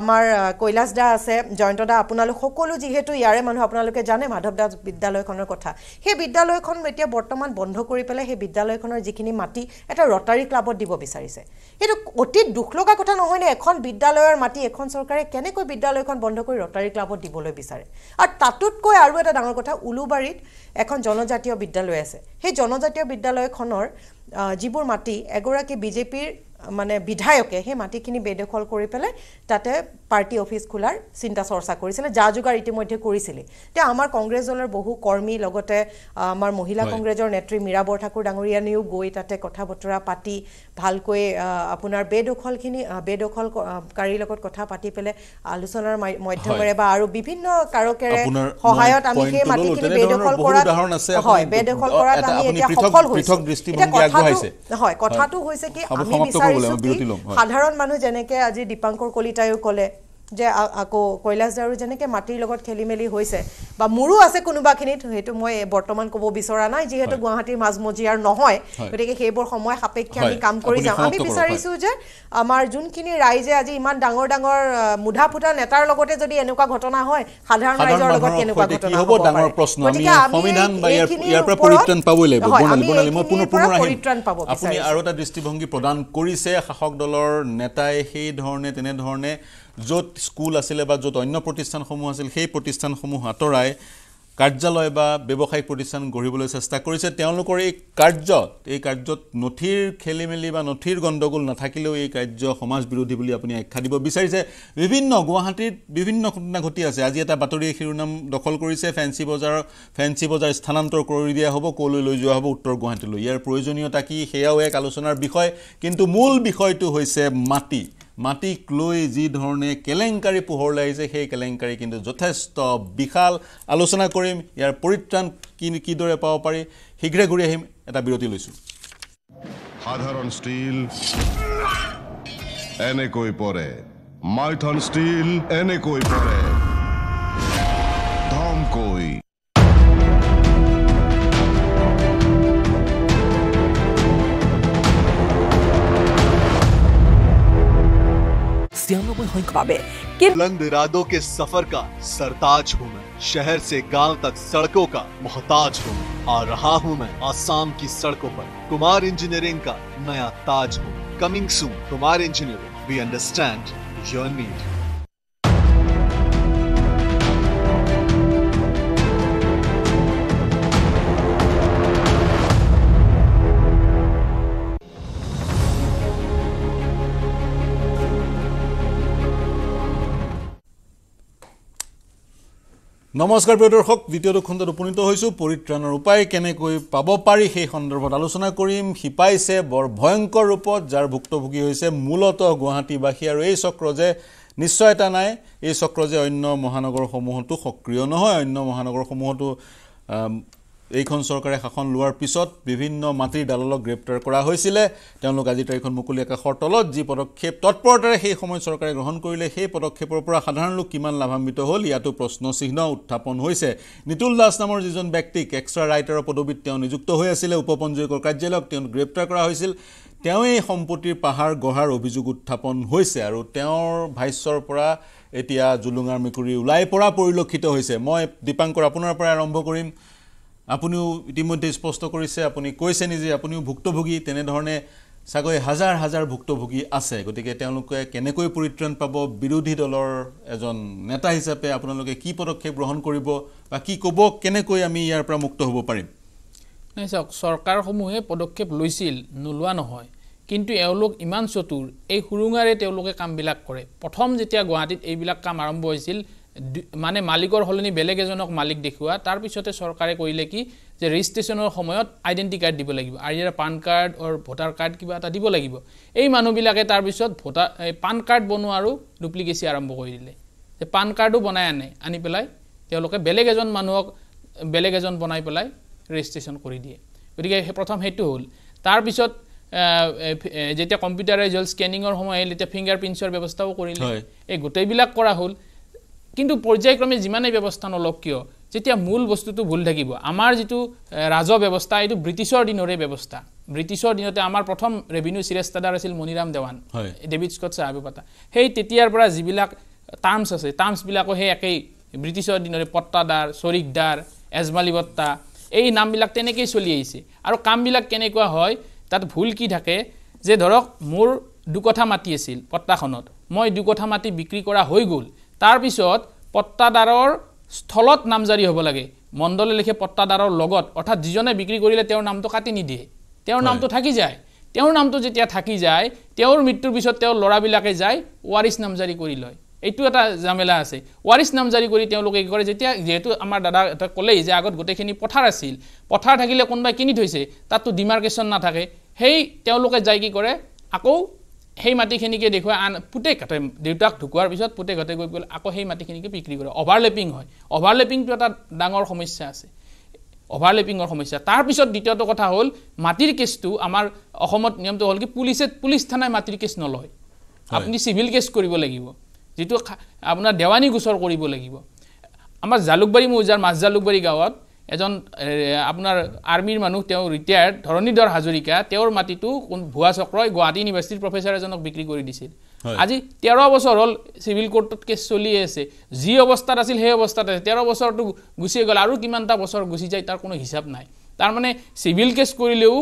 Speaker 5: আমাৰ কৈলাশ দা আছে জয়ন্ত দা আপোনালোক সকলো যিহেতু ইয়াৰে মানুহ আপোনালোকে জানে মাধৱ দাস বিদ্যালয়খনৰ কথা। সেই বিদ্যালয়খন এতিয়া বৰ্তমান বন্ধ কৰি পেলাই সেই বিদ্যালয়খনৰ যিখিনি মাটি এটা ৰটাৰী ক্লাবত দিব বিচাৰিছে। সেইটো অতি দুখ লগা কথা নহয়নে এখন বিদ্যালয়ৰ মাটি এখন চৰকাৰে কেনেকৈ বিদ্যালয়খন বন্ধ কৰি ৰটাৰী ক্লাবত দিবলৈ বিচাৰে? আৰু তাতোতকৈ আৰু এটা ডাঙৰ কথা উলুবাৰীত এখন জনজাতীয় বিদ্যালয় আছে। সেই জনজাতীয় বিদ্যালয়খনৰ যিবোৰ মাটি এগৰাকী বিজেপিৰ মানে বিধায়কে সেই মাটিখিনি বেদখল কৰি পেলাই তাতে পাৰ্টি অফিচ খোলাৰ চিন্তা চৰ্চা কৰিছিলে যা যোগাৰ ইতিমধ্যে কৰিছিলে এতিয়া আমাৰ কংগ্ৰেছ দলৰ বহু কৰ্মী লগতে আমাৰ মহিলা। কংগ্ৰেছৰ নেত্ৰী মীৰা বৰঠাকুৰ ডাঙৰীয়ানীও গৈ তাতে কথা বতৰা পাতি ভালকৈ আপোনাৰ বেদখলখিনি আহ, বেদখল ক- আহ, কাৰীৰ লগত কথা পাতি পেলাই আলোচনাৰ মাধ্যমেৰে বা আৰু বিভিন্ন কাৰকেৰে সহায়ত আমি সেই। মাটিখিনি বেদখল কৰাত। হয় বেদখল কৰাত আমি এতিয়া সফল হৈছোঁ। হয় কথাটো। হৈছে কি আমি
Speaker 2: সমাপ্ত
Speaker 5: সাধাৰণ মানুহ যেনেকে আজি দীপাংকৰ কলিতায়ো ক'লে যে আকৌ কৈলাশ দাৰো যেনেকে মাটিৰ লগত খেলি মেলি হৈছে বা মোৰো আছে কোনোবাখিনিত সেইটো মই বৰ্তমান ক'ব বিচৰা নাই যিহেতু গুৱাহাটীৰ মাজমজিয়াৰ নহয়
Speaker 2: হয়।
Speaker 5: গতিকে সেইবোৰ সময় সাপেক্ষে আমি কাম কৰি যাম আমি বিচাৰিছোঁ যে আমাৰ যোনখিনি ৰাইজে আজি ইমান ডাঙৰ ডাঙৰ মুধা ফুটা নেতাৰ লগতে যদি এনেকুৱা ঘটনা হয় সাধাৰণ ৰাইজৰ লগত কেনেকুৱা ঘটনা
Speaker 2: হ'ব? ডাঙৰ। প্ৰশ্ন। আমি সংবিধান বা ইয়াৰ পৰা পৰিত্ৰাণ পাবই লাগিব। মই পুনৰ পুনৰ আহিম।
Speaker 5: পাব
Speaker 2: আপুনি। আৰু এটা দৃষ্টিভংগী প্ৰদান কৰিছে শাসক দলৰ নেতাই সেই ধৰণে তেনেধৰণে য'ত স্কুল আছিলে বা য'ত অন্য প্ৰতিষ্ঠানসমূহ আছিল সেই প্ৰতিষ্ঠানসমূহ আঁতৰাই কাৰ্যালয় বা ব্যৱসায়িক প্ৰতিষ্ঠান গঢ়িবলৈ চেষ্টা কৰিছে। তেওঁলোকৰ এই কাৰ্যত এই কাৰ্যত নথিৰ খেলি মেলি বা নথিৰ গণ্ডগোল নাথাকিলেও এই কাৰ্য সমাজ বিৰোধী বুলি আপুনি আখ্যা দিব বিচাৰিছে। বিভিন্ন গুৱাহাটীত বিভিন্ন ঘটনা ঘটি আছে। আজি এটা বাতৰি শিৰোনাম দখল কৰিছে। ফেঞ্চি বজাৰৰ ফেঞ্চি বজাৰ স্থানান্তৰ কৰি দিয়া হ'ব ক'লৈ লৈ যোৱা হ'ব উত্তৰ গুৱাহাটীলৈ। ইয়াৰ প্ৰয়োজনীয়তা কি সেয়াও এক আলোচনাৰ বিষয়। কিন্তু মূল বিষয়টো হৈছে মাটি। মাটিক লৈ যি ধৰণে কেলেংকাৰী পোহৰলৈ আহিছে সেই কেলেংকাৰী কিন্তু যথেষ্ট বিশাল। আলোচনা কৰিম ইয়াৰ পৰিত্ৰাণ কি কিদৰে পাব পাৰি শীঘ্ৰে ঘূৰি আহিম এটা বিৰতি লৈছোঁ।
Speaker 7: সাধাৰণ ষ্টীল এনেকৈ পৰে। মাইথন ষ্টীল এনেকৈ পৰে। ধমকৈ।
Speaker 8: siang
Speaker 1: बुलंद इरादों के सफ़र का सरताज हूँ मैं। शहर से गाँव तक सड़कों का मोहताज हूँ आ रहा हूँ मैं आसाम की सड़कों पर। कुमार इंजीनियरिंग का नया ताज हूँ। Coming soon, Kumar engineering. We understand your need
Speaker 2: নমস্কাৰ প্ৰিয় দৰ্শক দ্বিতীয়টো খণ্ডত উপনীত হৈছোঁ। পৰিত্ৰাণৰ উপায় কেনেকৈ পাব পাৰি সেই সন্দৰ্ভত আলোচনা কৰিম। শিপাইছে বৰ ভয়ংকৰ ৰূপত যাৰ ভুক্তভোগী হৈছে মূলতঃ গুৱাহাটীবাসী। আৰু এই চক্ৰ যে নিশ্চয়তা নাই। এই চক্ৰ যে অন্য মহানগৰসমূহতো সক্ৰিয় নহয় অন্য মহানগৰসমূহতো এইখন চৰকাৰে শাসন লোৱাৰ পিছত বিভিন্ন মাটিৰ দালালক গ্ৰেপ্তাৰ কৰা হৈছিলে। তেওঁলোক আজিৰ তাৰিখত মুকলি আকাশৰ তলত যি পদক্ষেপ তৎপৰতাৰে সেই সময়ত চৰকাৰে গ্ৰহণ কৰিলে সেই পদক্ষেপৰ পৰা সাধাৰণ লোক কিমান লাভান্বিত হ'ল ইয়াতো প্ৰশ্নচিহ্ন উত্থাপন হৈছে। নিতুল দাস নামৰ যিজন ব্যক্তিক এক্সট্ৰা ৰাইটাৰৰ পদবীত তেওঁ নিযুক্ত হৈ আছিলে। উপপঞ্জীয়কৰ কাৰ্যালয়ক তেওঁ গ্ৰেপ্তাৰ কৰা হৈছিল। তেওঁৱেই সম্পত্তিৰ পাহাৰ গঢ়াৰ অভিযোগ উত্থাপন হৈছে আৰু তেওঁৰ ভাষ্যৰ পৰা এতিয়া জুলুঙাৰ মেকুৰী ওলাই পৰা পৰিলক্ষিত হৈছে। মই দীপাংকৰ আপোনাৰ পৰাই আৰম্ভ কৰিম। আপুনিও ইতিমধ্যে স্পষ্ট কৰিছে আপুনি কৈছে নিজে আপুনিও ভুক্তভোগী তেনেধৰণে চাগৈ হাজাৰ হাজাৰ ভুক্তভোগী আছে। গতিকে তেওঁলোকে কেনেকৈ পৰিত্ৰাণ পাব বিৰোধী দলৰ এজন নেতা হিচাপে আপোনালোকে কি পদক্ষেপ গ্ৰহণ কৰিব বা কি ক'ব কেনেকৈ আমি ইয়াৰ পৰা মুক্ত হ'ব পাৰিম?
Speaker 6: নাই চাওক চৰকাৰসমূহে পদক্ষেপ লৈছিল নোলোৱা নহয়। কিন্তু এওঁলোক ইমান চতুৰ এই সুৰুঙাৰে তেওঁলোকে কামবিলাক কৰে। প্ৰথম যেতিয়া গুৱাহাটীত এইবিলাক কাম আৰম্ভ হৈছিল মানে মালিকৰ সলনি বেলেগ এজনক মালিক দেখুওৱা তাৰপিছতে চৰকাৰে কৰিলে কি যে ৰেজিষ্ট্ৰেশ্যনৰ সময়ত আইডেণ্টি কাৰ্ড দিব লাগিব আৰু ইয়াৰ PAN card or voter card কিবা এটা দিব লাগিব। এই মানুহবিলাকে তাৰপিছত ভোটাৰ এই পান কাৰ্ড বনোৱা আৰু ডুপ্লিকেচি আৰম্ভ কৰি দিলে। যে পান কাৰ্ডো বনাই আনে আনি পেলাই তেওঁলোকে বেলেগ এজন মানুহক বেলেগ এজন বনাই পেলাই ৰেজিষ্ট্ৰেশ্যন কৰি দিয়ে। গতিকে প্ৰথম সেইটো হ'ল। তাৰপিছত যেতিয়া কম্পিউটাৰাইজ হ'ল স্কেনিঙৰ সময় আহিল এতিয়া ফিংগাৰ প্ৰিণ্টছৰ ব্যৱস্থাও কৰিলে। এই গোটেইবিলাক কৰা হ'ল। কিন্তু পৰ্যায়ক্ৰমে যিমানেই ব্যৱস্থা নলওক কিয় যেতিয়া মূল বস্তুটো ভুল থাকিব আমাৰ যিটো ৰাজহ ব্যৱস্থা এইটো ব্ৰিটিছৰ দিনৰে ব্যৱস্থা। ব্ৰিটিছৰ দিনতে আমাৰ প্ৰথম ৰেভিনিউ চিৰেষ্টাদাৰ আছিল মণিৰাম দেৱান। ডেভিড স্কট চাহাবে পাতা সেই তেতিয়াৰ পৰা যিবিলাক টাৰ্মছ আছে টাৰ্মছবিলাকো সেই একেই ব্ৰিটিছৰ দিনৰে পট্টাদাৰ চৰিকদাৰ এজমালি বত্তা এই নামবিলাক তেনেকেই চলি আহিছে। আৰু কামবিলাক কেনেকুৱা হয় তাত ভুল কি থাকে যে ধৰক মোৰ দুকঠা মাটি আছিল পট্টাখনত মই দুকঠা মাটি বিক্ৰী কৰা হৈ গ'ল তাৰপিছত পট্টাদাৰৰ স্থলত নামজাৰি হ'ব লাগে। মণ্ডলে লিখে পট্টাদাৰৰ লগত অৰ্থাৎ যিজনে বিক্ৰী কৰিলে তেওঁৰ নামটো কাটি নিদিয়ে। তেওঁৰ নামটো থাকি যায়। তেওঁৰ নামটো যেতিয়া থাকি যায় তেওঁৰ মৃত্যুৰ পিছত তেওঁৰ ল'ৰাবিলাকে যায় ৱাৰিছ নামজাৰি কৰি লয়। এইটো এটা জামেলা আছে। ৱাৰিছ নামজাৰি কৰি তেওঁলোকে কি কৰে যেতিয়া যিহেতু আমাৰ দাদা এটা ক'লেই যে আগত গোটেইখিনি পথাৰ আছিল পথাৰ থাকিলে কোনোবাই কিনি থৈছে তাততো ডিমাৰ্কেশ্যন নাথাকে। সেই তেওঁলোকে যাই কি কৰে আকৌ সেই মাটিখিনিকে দেখুৱাই আন পুতেকহঁতে দেউতাক ঢুকোৱাৰ পিছত পুতেকহঁতে গৈ পেলাই আকৌ সেই মাটিখিনিকে বিক্ৰী কৰে। অভাৰলেপিং হয়। অভাৰলেপিংটো এটা ডাঙৰ সমস্যা আছে। অভাৰলেপিঙৰ সমস্যা। তাৰপিছত দ্বিতীয়টো কথা হ'ল মাটিৰ কেছটো আমাৰ অসমত নিয়মটো হ'ল কি পুলিচে পুলিচ থানাই মাটিৰ কেছ নলয়। আপুনি চিভিল কেছ কৰিব লাগিব। যিটো আপোনাৰ দেৱানী গোচৰ কৰিব লাগিব। আমাৰ জালুকবাৰী মৌজাৰ মাছ জালুকবাৰী গাঁৱত এজন আপোনাৰ আৰ্মীৰ মানুহ তেওঁ ৰিটায়াৰ্ড ধৰণীধৰ হাজৰিকা তেওঁৰ মাটিটো ভুৱা চক্ৰই গুৱাহাটী ইউনিভাৰ্চিটিৰ প্ৰফেচাৰ এজনক বিক্ৰী কৰি দিছিল। আজি তেৰ বছৰ হ'ল চিভিল কোৰ্টত কেছ চলি আছে। যি অৱস্থাত আছিল সেই অৱস্থাত আছে। তেৰ বছৰটো গুচি গ'ল। আৰু কিমানটা বছৰ গুচি যায় তাৰ কোনো হিচাপ নাই। তাৰমানে চিভিল কেছ কৰিলেও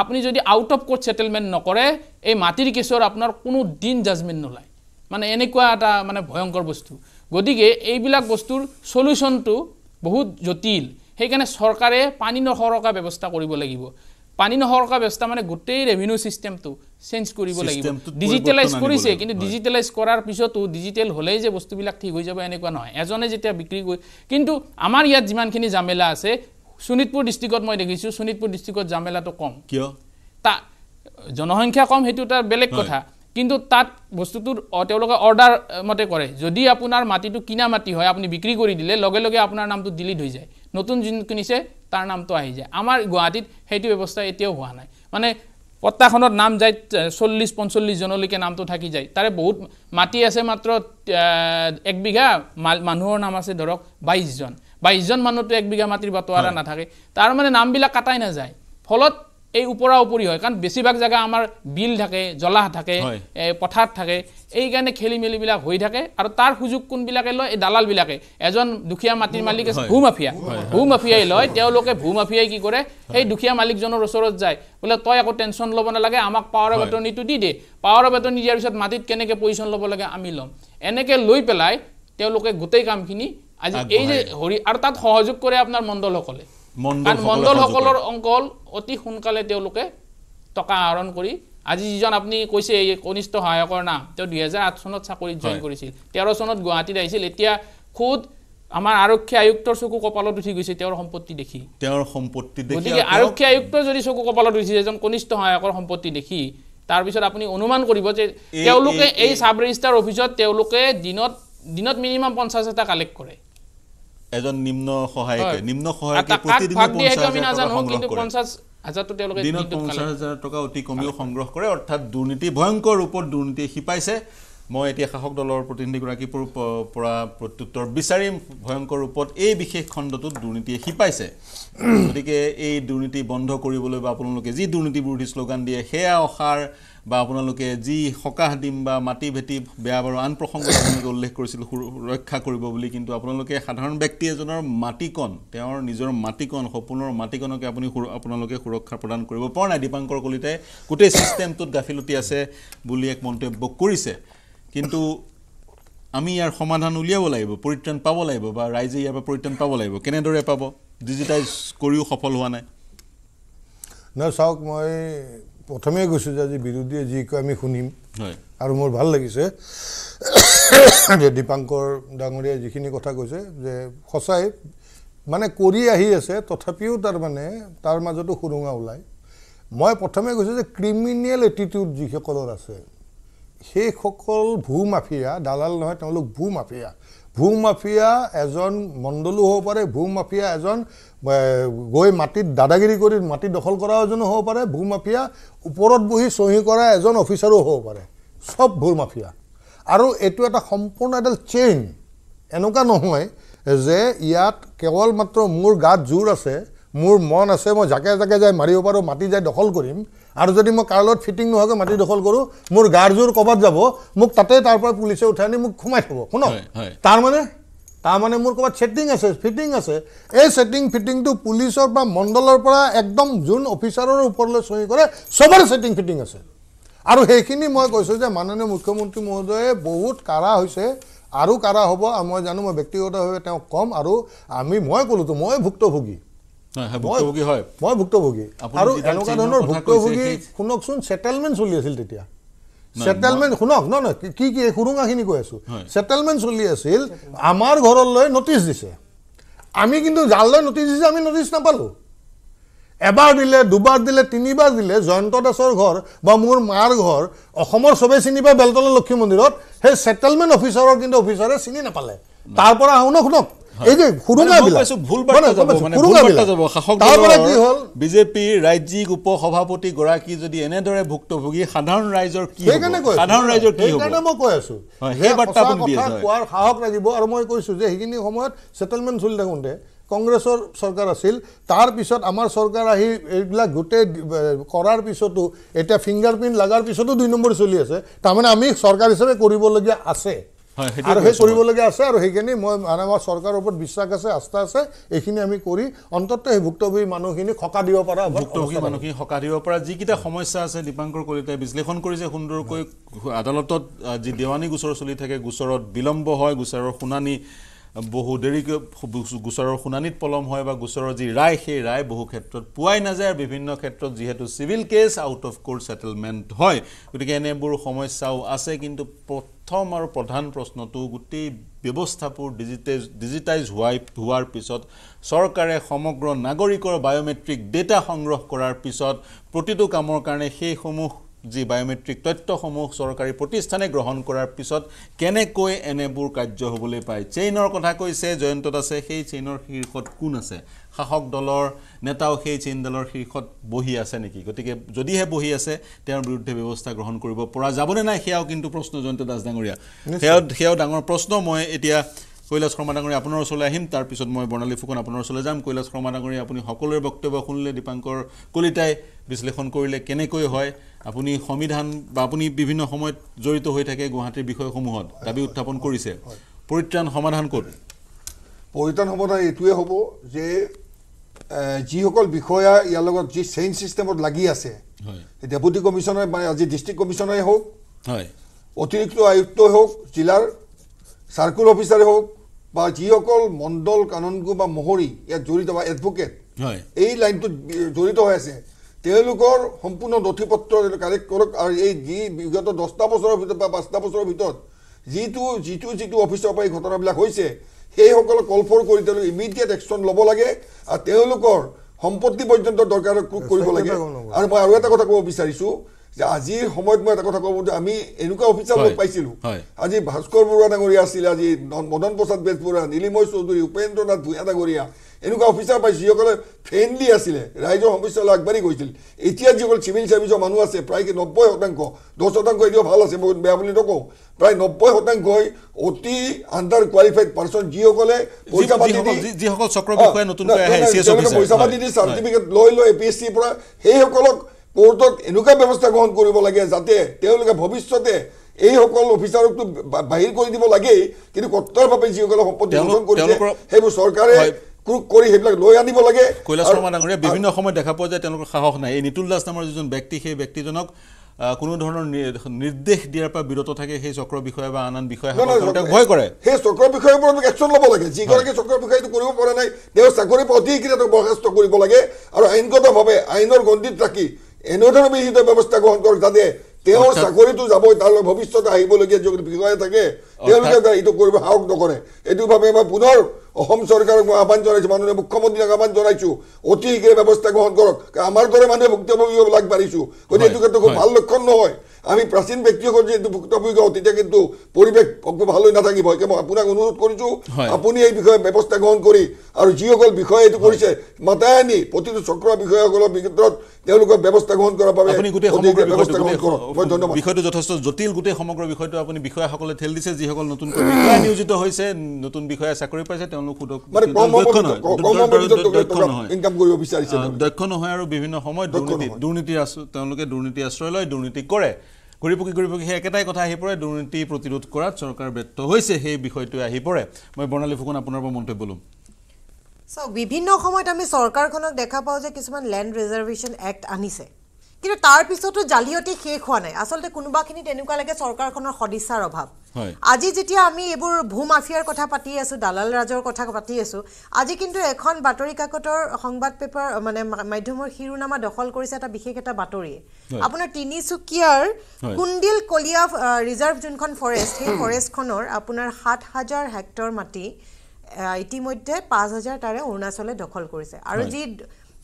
Speaker 6: আপুনি যদি আউট অফ কোৰ্ট ছেটেলমেণ্ট নকৰে এই মাটিৰ কেছৰ আপোনাৰ কোনো দিন জাজমেণ্ট নোলায়। মানে এনেকুৱা এটা মানে ভয়ংকৰ বস্তু। গতিকে এইবিলাক বস্তুৰ চলিউশ্যনটো বহুত জটিল। সেইকাৰণে চৰকাৰে পানী নসৰকা ব্যৱস্থা কৰিব লাগিব। পানী নসৰকা ব্যৱস্থা মানে গোটেই ৰেভিনিউ ছিষ্টেমটো চেঞ্জ কৰিব লাগিব। ডিজিটেলাইজ কৰিছে কিন্তু। ডিজিটেলাইজ কৰাৰ পিছতো ডিজিটেল হ'লেই যে বস্তুবিলাক ঠিক হৈ যাব এনেকুৱা নহয়। এজনে যেতিয়া বিক্ৰী কৰি কিন্তু আমাৰ ইয়াত যিমানখিনি জামেলা আছে শোণিতপুৰ ডিষ্ট্ৰিক্টত মই দেখিছোঁ শোণিতপুৰ ডিষ্ট্ৰিক্টত জামেলাটো কম।
Speaker 2: কিয়?
Speaker 6: তা জনসংখ্যা কম সেইটো এটা বেলেগ। কথা। কিন্তু তাত বস্তুটোৰ অ- তেওঁলোকে অৰ্ডাৰ মতে কৰে। যদি আপোনাৰ মাটিটো কিনা মাটি হয় আপুনি বিক্ৰী কৰি দিলে লগে লগে আপোনাৰ নামটো ডিলিট হৈ যায়। নতুন যোন কিনিছে তাৰ নামটো আহি যায় আমাৰ গুৱাহাটীত সেইটো ব্যৱস্থা এতিয়াও হোৱা নাই। মানে পট্টাখনত নাম যায় চল্লিছ পঞ্চল্লিছজনলৈকে নামটো থাকি যায়। তাৰে বহুত মাটি আছে মাত্ৰ এক বিঘা মানুহৰ নাম আছে ধৰক বাইছজন বাইছজন মানুহতো এক বিঘা মাটিৰ বাটোৱাৰা। নাথাকে। তাৰ মানে নামবিলাক কাটাই নাযায়। ফলত এই ওপৰা ওপৰি হয়। কাৰণ বেছিভাগ জেগা আমাৰ বিল থাকে জলাহ থাকে পথাৰ থাকে। এইকাৰণে খেলি মেলিবিলাক হৈ থাকে। আৰু তাৰ সুযোগ কোনবিলাকে লয়? এই দালালবিলাকে। এজন দুখীয়া মাটিৰ মালিক আছে। ভূ মাফিয়া ভূ মাফিয়াই লয়। তেওঁলোকে ভূ মাফিয়াই কি কৰে? সেই দুখীয়া মালিকজনৰ ওচৰত যায়। বোলে তই একো টেনশ্যন ল'ব নালাগে আমাক পাৱাৰ অফ
Speaker 2: হয়।
Speaker 6: এটৰ্নিটো দি দে। পাৱাৰ অফ এটৰ্নি দিয়াৰ পিছত মাটিত কেনেকৈ পজিশ্যন ল'ব লাগে আমি ল'ম। এনেকৈ লৈ পেলাই তেওঁলোকে গোটেই কামখিনি আজি এই যে। হৰি আৰু তাত সহযোগ কৰে আপোনাৰ মণ্ডলসকলে। কাৰণ মণ্ডলসকলৰ অংকল অতি সোনকালে তেওঁলোকে টকা আহৰণ কৰি আজি যিজন আপুনি কৈছে এই কনিষ্ঠ সহায়কৰ নাম তেওঁ দুহেজাৰ আঠ চনত চাকৰিত জইন। কৰিছিল। তেৰ চনত গুৱাহাটীত আহিছিল। এতিয়া খুদ আমাৰ আৰক্ষী আয়ুক্তৰ চকু কপালত উঠি গৈছে তেওঁৰ সম্পত্তি দেখি।
Speaker 2: তেওঁৰ সম্পত্তি দেখি
Speaker 6: গতিকে আৰক্ষী আয়ুক্তৰ যদি চকু কপালত উঠিছে এজন কনিষ্ঠ সহায়কৰ সম্পত্তি দেখি তাৰপিছত আপুনি অনুমান কৰিব যে তেওঁলোকে
Speaker 2: এই-
Speaker 6: চাব ৰেজিষ্টাৰ অফিচত তেওঁলোকে দিনত দিনত মিনিমাম পঞ্চাছ এটা কালেক্ট কৰে।
Speaker 2: এজন নিম্ন সহায়কে
Speaker 6: হয়।
Speaker 2: নিম্ন সহায়কে প্ৰতিদিনে পঞ্চাছ হাজাৰ টকা
Speaker 6: হাজাৰটো তেওঁলোকে
Speaker 2: দিনত পঞ্চাছ হাজাৰ টকা অতি কমেও সংগ্ৰহ কৰে অৰ্থাৎ দুৰ্নীতি ভয়ংকৰ ৰূপত দুৰ্নীতিয়ে শিপাইছে। মই এতিয়া শাসক দলৰ প্ৰতিনিধিগৰাকীৰ পৰা প্ৰত্যুত্তৰ বিচাৰিম। ভয়ংকৰ ৰূপত এই বিশেষ খণ্ডটোত দুৰ্নীতিয়ে শিপাইছে। গতিকে এই দুৰ্নীতি বন্ধ কৰিবলৈ বা আপোনালোকে যি দুৰ্নীতি বিৰোধী শ্লোগান দিয়ে সেয়া অসাৰ বা আপোনালোকে যি সকাহ দিম বা মাটি ভেটি বেয়া বাৰু আন আপোনালোকে উল্লেখ কৰিছিল সুৰ- ৰক্ষা কৰিব বুলি কিন্তু আপোনালোকে সাধাৰণ ব্যক্তি এজনৰ মাটিকণ তেওঁৰ নিজৰ মাটিকণ সপোনৰ মাটিকণকে আপুনি আপোনালোকে সুৰক্ষা প্ৰদান কৰিব পৰা নাই। দীপাংকৰ কলিতাই গোটেই ছিষ্টেমটোত গাফিলতি আছে বুলি এক মন্তব্য কৰিছে। কিন্তু আমি ইয়াৰ সমাধান উলিয়াব লাগিব পৰিত্ৰাণ পাব লাগিব বা ৰাইজে ইয়াৰ পৰা পৰিত্ৰাণ পাব লাগিব। কেনেদৰে পাব? ডিজিটাইজ কৰিও সফল হোৱা নাই।
Speaker 4: নহয় চাওক মই প্ৰথমেই কৈছোঁ যে আজি বিৰোধীয়ে যি কয় আমি শুনিম। আৰু মোৰ ভাল লাগিছে। যে দীপাংকৰ ডাঙৰীয়াই যিখিনি কথা কৈছে যে সঁচাই মানে কৰি আহি আছে তথাপিও তাৰমানে তাৰ মাজতো সুৰুঙা ওলায় মই প্ৰথমে কৈছোঁ যে ক্ৰিমিনেল এটিটিউড যিসকলৰ আছে সেইসকল ভূ মাফিয়া দালাল নহয় তেওঁলোক ভূ মাফিয়া ভূ মাফিয়া এজন মণ্ডলো হ'ব পাৰে ভূ মাফিয়া এজন গৈ মাটিত দাদাগিৰি কৰি মাটি দখল কৰা এজনো হ'ব পাৰে ভূ মাফিয়া ওপৰত বহি চহী কৰা এজন অফিচাৰো হ'ব পাৰে। চব ভূ মাফিয়া আৰু এইটো এটা সম্পূৰ্ণ এডাল চেইন এনেকুৱা নহয় যে ইয়াত কেৱল মাত্ৰ মোৰ গাত জোৰ আছে মোৰ মন আছে মই জাকে জাকে যাই মাৰিব পাৰোঁ মাটি যাই দখল কৰিম আৰু যদি মই কাৰ লগত ফিটিং নোহোৱাকৈ মাটি দখল কৰোঁ মোৰ গাৰ জোৰ ক'ৰবাত যাব মোক তাতে তাৰ পৰা পুলিচে উঠাই আনি মোক সোমাই থ'ব শুনক। তাৰমানে তাৰমানে মোৰ ক'ৰবাত ছেটিং আছে ফিটিং আছে। এই ছেটিং ফিটিংটো পুলিচৰ পৰা মণ্ডলৰ পৰা একদম যোন অফিচাৰৰ ওপৰলৈ চহী কৰে চবৰে ছেটিং ফিটিং আছে। আৰু সেইখিনি মই কৈছোঁ যে মাননীয় মুখ্যমন্ত্ৰী মহোদয়ে বহুত কাঢ়া হৈছে আৰু কাঢ়া হ'ব আৰু মই জানো মই ব্যক্তিগতভাৱে তেওঁক ক'ম আৰু আমি মই ক'লোতো মই ভুক্তভোগী।
Speaker 2: ভুক্তভোগী হয়।
Speaker 4: মই ভুক্তভোগী। আৰু এনেকুৱা ধৰণৰ ভুক্তভোগী শুনকচোন ছেটেলমেণ্ট চলি আছিল তেতিয়া। ছেটেলমেণ্ট শুনক নহয় কি কি সুৰুঙাখিনি কৈ আছোঁ। ছেটেলমেণ্ট চলি আছিল আমাৰ ঘৰলৈ নটিচ দিছে। আমি কিন্তু যালৈ নটিচ দিছে আমি নটিচ নাপালোঁ। এবাৰ দিলে দুবাৰ দিলে তিনিবাৰ দিলে জয়ন্ত দাসৰ ঘৰ বা মোৰ মাৰ ঘৰ অসমৰ চবেই চিনি পায় বেলতলা লক্ষী মন্দিৰত সেই ছেটেলমেণ্ট অফিচাৰৰ কিন্তু অফিচাৰে চিনি নাপালে। তাৰ পৰা ন শুনক। এই যে
Speaker 2: মানে মই
Speaker 4: সুৰুঙাবিলাক
Speaker 2: কৈছো ভুল বাৰ্তা যাব মানে ভুল বাৰ্তা যাব। শাসক
Speaker 4: তাৰ পৰা কি হ'ল?
Speaker 2: বিজেপিৰ ৰাজ্যিক উপ সভাপতি গৰাকী যদি এনেদৰে ভুক্তভোগী সাধাৰণ ৰাইজৰ কি হ'ব?
Speaker 4: সেইকাৰণে কৈ আছো।
Speaker 2: সাধাৰণ ৰাইজৰ কি হ'ব?
Speaker 4: সেইকাৰণে মই কৈ আছো
Speaker 2: হয়,
Speaker 4: যে
Speaker 2: সেই বাৰ্তা
Speaker 4: সঁচা
Speaker 2: আপুনি দি
Speaker 4: কথা
Speaker 2: আছে, হয়।
Speaker 4: কোৱাৰ সাহস লাগিব আৰু মই কৈছো যে সেইখিনি সময়ত ছেটেলমেণ্ট চলি থাকোঁতে কংগ্ৰেছৰ চৰকাৰ আছিল তাৰ পিছত আমাৰ চৰকাৰ আহি এইবিলাক গোটেই কৰাৰ পিছতো এতিয়া ফিংগাৰ প্ৰিণ্ট লগাৰ পিছতো দুই নম্বৰ চলি আছে। তাৰমানে আমি চৰকাৰ হিচাপে কৰিবলগীয়া আছে। আৰু সেই। কৰিবলগীয়া আছে আৰু সেইখিনি মই মানে আমাৰ চৰকাৰৰ ওপৰত বিশ্বাস আছে আস্থা আছে এইখিনি আমি কৰি অন্ততঃ সেই ভুক্তভোগী মানুহখিনি সকাহ দিব পৰা
Speaker 2: ভুক্তভোগী। মানুহখিনি সকাহ দিব পৰা যিকেইটা সমস্যা আছে দীপাংকৰ কলিতাই বিশ্লেষণ কৰিছে সুন্দৰকৈ আদালতত যি দেৱানী গোচৰ চলি থাকে গোচৰত বিলম্ব হয় গোচৰৰ শুনানি বহু দেৰিকৈ গোচৰৰ শুনানিত পলম হয় বা গোচৰৰ যি ৰায় সেই ৰায় বহু ক্ষেত্ৰত পোৱাই নাযায় বিভিন্ন ক্ষেত্ৰত যিহেতু civil case out of court settlement হয়। গতিকে এনেবোৰ সমস্যাও আছে কিন্তু প্ৰথম আৰু প্ৰধান প্ৰশ্নটো গোটেই ব্যৱস্থাবোৰ ডিজিটাইজ ডিজিটাইজ হোৱাই হোৱাৰ পিছত চৰকাৰে সমগ্ৰ নাগৰিকৰ বায়'মেট্ৰিক ডেটা সংগ্ৰহ কৰাৰ পিছত প্ৰতিটো কামৰ কাৰণে সেইসমূহ যি বায়'মেট্ৰিক তথ্যসমূহ চৰকাৰী প্ৰতিষ্ঠানে গ্ৰহণ কৰাৰ পিছত কেনেকৈ এনেবোৰ কাৰ্য হ'বলৈ পায়। চেইনৰ কথা কৈছে জয়ন্ত দাসে সেই চেইনৰ শীৰ্ষত কোন আছে? শাসক দলৰ নেতাও সেই চেইনডালৰ শীৰ্ষত বহি আছে নেকি? গতিকে যদিহে বহি আছে তেওঁৰ বিৰুদ্ধে ব্যৱস্থা গ্ৰহণ কৰিব পৰা যাবনে নাই সেয়াও কিন্তু প্ৰশ্ন জয়ন্ত দাস ডাঙৰীয়া। সেয়াও সেয়াও ডাঙৰ প্ৰশ্ন। মই এতিয়া কৈলাশ শৰ্মা ডাঙৰীয়া আপোনাৰ ওচৰলৈ আহিম তাৰপিছত মই বৰ্ণালী ফুকন আপোনাৰ ওচৰলৈ যাম। কৈলাশ শৰ্মা ডাঙৰীয়া আপুনি সকলোৰে বক্তব্য শুনিলে দীপাংকৰ কলিতাই বিশ্লেষণ কৰিলে কেনেকৈ হয় আপুনি সংবিধান বা আপুনি বিভিন্ন সময়ত জড়িত হৈ থাকে গুৱাহাটীৰ বিষয়সমূহত দাবী উত্থাপন কৰিছে। পৰিত্ৰাণ সমাধান ক'ত?
Speaker 3: পৰিত্ৰাণ সমাধান এইটোৱে হ'ব যে যিসকল বিষয়া ইয়াৰ লগত যি চেইন ছিষ্টেমত লাগি আছে
Speaker 2: হয়।
Speaker 3: ডেপুটি কমিশ্যনাৰ মানে আজি ডিষ্ট্ৰিক্ট কমিশ্যনাৰে হওক
Speaker 2: হয়।
Speaker 3: অতিৰিক্ত আয়ুক্তই হওক জিলাৰ চাৰ্কুল অফিচাৰে হওক বা যিসকল মণ্ডল কাননগো বা মহৰী ইয়াত জড়িত বা এডভকেট
Speaker 2: হয়।
Speaker 3: এই লাইনটোত জড়িত হৈ আছে। তেওঁলোকৰ সম্পূৰ্ণ নথি পত্ৰ কালেক্ট কৰক আৰু এই যি বিগত দহটা বছৰৰ ভিতৰত বা পাঁচটা বছৰৰ ভিতৰত যিটো যিটো যিটো অফিচৰ পৰা এই ঘটনাবিলাক হৈছে সেইসকলক কলফৰ কৰি তেওঁলোকে ইমিডিয়েট একশ্যন ল'ব লাগে আৰু তেওঁলোকৰ সম্পত্তি পৰ্যন্ত দৰকাৰ কৰিব লাগে। আৰু মই আৰু এটা কথা ক'ব বিচাৰিছোঁ যে আজিৰ সময়ত মই এটা কথা ক'ব যে আমি এনেকুৱা অফিচাৰ লগ পাইছিলোঁ। আজি ভাস্কৰ বৰুৱা ডাঙৰীয়া আছিলে আজি মদন প্ৰসাদ বেজবৰুৱা নীলিময় চৌধুৰী উপেন্দ্ৰ নাথ ভূঞা ডাঙৰীয়া এনেকুৱা অফিচাৰ পাইছোঁ যিসকলে ফ্ৰেণ্ডলি আছিলে ৰাইজৰ সমস্যালৈ আগবাঢ়ি গৈছিল। এতিয়া যিসকল চিভিল ছাৰ্ভিচৰ মানুহ আছে প্ৰায় কি নব্বৈ শতাংশ দহ শতাংশ এতিয়াও ভাল আছে বহুত বেয়া বুলি নকওঁ। প্ৰায় নব্বৈ শতাংশই অতি আণ্ডাৰ কোৱালিফাইড পাৰ্চন যিসকলে পইচা পাতি দি পইচা পাতি। চাৰ্টিফিকেট লৈ লৈ এ পি এছ চিৰ পৰা। সেইসকলক কোৰ্টত এনেকুৱা ব্যৱস্থা গ্ৰহণ কৰিব লাগে যাতে তেওঁলোকে ভৱিষ্যতে এইসকল অফিচাৰকতো বা- বাহিৰ কৰি দিব লাগেই। কিন্তু কট্টৰভাৱে যিসকলে সম্পত্তি শোষণ কৰিছে সেইবোৰ চৰকাৰে
Speaker 2: হয়।
Speaker 3: ক্ৰুক কৰি সেইবিলাক লৈ আনিব লাগে।
Speaker 2: কৈলাশ শৰ্মা ডাঙৰীয়া বিভিন্ন সময়ত দেখা পোৱা যায় তেওঁলোকৰ সাহস নাই। এই নিতুল দাস নামৰ যিজন ব্যক্তি সেই ব্যক্তিজনক কোনো ধৰণৰ নিৰ্দেশ দিয়াৰ পৰা বিৰত থাকে সেই চক্ৰ বিষয়া বা আন আন
Speaker 3: নহয়,
Speaker 2: বিষয়াসকলে
Speaker 3: নহয়,
Speaker 2: তেওঁক ভয় কৰে।
Speaker 3: সেই চক্ৰ বিষয়াৰ ওপৰত একশ্যন ল'ব লাগে। যিগৰাকী চক্ৰ বিষয়াটো কৰিব পৰা নাই তেওঁ চাকৰিৰ পৰা তেওঁক বৰ্খাস্ত কৰিব লাগে। আৰু আইনগতভাৱে আইনৰ গণ্ডিত ৰাখি এনেধৰণৰ বিহিত ব্যৱস্থা গ্ৰহণ কৰক যাতে তেওঁৰ চাকৰিটো যাবই তাৰ ভৱিষ্যতে আহিবলগীয়া যিসকল বিষয়া থাকে তেওঁলোকে এইটো কৰিব সাহস নকৰে এইটো ভাৱে মই পুনৰ অসম চৰকাৰক মই আহ্বান জনাইছোঁ মাননীয় মুখ্যমন্ত্ৰীক আহ্বান জনাইছোঁ অতি শীঘ্ৰে ব্যৱস্থা গ্ৰহণ কৰক আমাৰ দৰে মানুহে ভুক্তভোগী হ'ব আগবাঢ়িছোঁ গতিকে এইটো ক্ষেত্ৰত খুব। ভাল লক্ষণ নহয় আমি প্ৰাচীন ব্যক্তিসকল যিহেতু ভুক্তভোগী হওঁ তেতিয়া কিন্তু পৰিৱেশ ভাল হৈ নাথাকিব একে মই আপোনাক অনুৰোধ কৰিছোঁ। আপুনি এই বিষয়ে ব্যৱস্থা গ্ৰহণ কৰি আৰু যিসকল বিষয়ে এইটো কৰিছে মাতাই আনি প্ৰতিটো চক্ৰ বিষয়াসকলৰ ভিতৰত তেওঁলোকৰ ব্যৱস্থা গ্ৰহণ কৰাৰ বাবে
Speaker 2: আপুনি গোটেই সমগ্ৰ
Speaker 3: শীঘ্ৰে
Speaker 2: বিষয়টো
Speaker 3: ব্যৱস্থা গ্ৰহণ কৰক মই
Speaker 2: গোটেই
Speaker 3: ধন্যবাদ
Speaker 2: বিষয়টো যথেষ্ট জটিল গোটেই সমগ্ৰ বিষয়টো আপুনি বিষয়াসকলে ঠেল দিছে যিসকল নতুনকৈ বিষয়া নিয়োজিত হৈছে নতুন বিষয়া চাকৰি পাইছে তেওঁলোক
Speaker 3: সময়ৰ
Speaker 2: দক্ষ নহয়, আৰু বিভিন্ন সময়ত দুৰ্নীতি আশ্ৰ- তেওঁলোকে দুৰ্নীতি আশ্ৰয় লয় দুৰ্নীতি কৰে। ঘূৰি পকি ঘূৰি পকি সেই একেটাই কথা আহি পৰে দুৰ্নীতি প্ৰতিৰোধ কৰাত চৰকাৰ ব্যৰ্থ হৈছে সেই বিষয়টোৱে আহি পৰে। মই বৰ্ণালী ফুকন আপোনাৰ পৰা মন্তব্য ল'ম।
Speaker 5: চাওক বিভিন্ন সময়ত আমি চৰকাৰখনক দেখা পাওঁ যে কিছুমান লেণ্ড ৰিজাৰ্ভেশ্যন এক্ট আনিছে। কিন্তু তাৰ পিছতো জালিয়াতি শেষ হোৱা নাই আচলতে কোনোবাখিনিত এনেকুৱা লাগে চৰকাৰখনৰ সদিচ্ছাৰ অভাৱ। আজি যেতিয়া আমি এইবোৰ ভূ মাফিয়াৰ কথা পাতি আছোঁ দালাল ৰাজৰ কথা পাতি আছোঁ আজি কিন্তু এখন বাতৰি কাকতৰ সংবাদ পেপাৰ মানে মাধ্যমৰ শিৰোনামা দখল কৰিছে এটা বিশেষ এটা বাতৰিয়ে। আপোনাৰ তিনিচুকীয়াৰ। কুণ্ডিল কলীয়া ৰিজাৰ্ভ যোনখন ফৰেষ্ট সেই ফৰেষ্টখনৰ আপোনাৰ সাত হাজাৰ হেক্টৰ মাটি ইতিমধ্যে পাঁচ হাজাৰ তাৰে অৰুণাচলে দখল কৰিছে আৰু। যি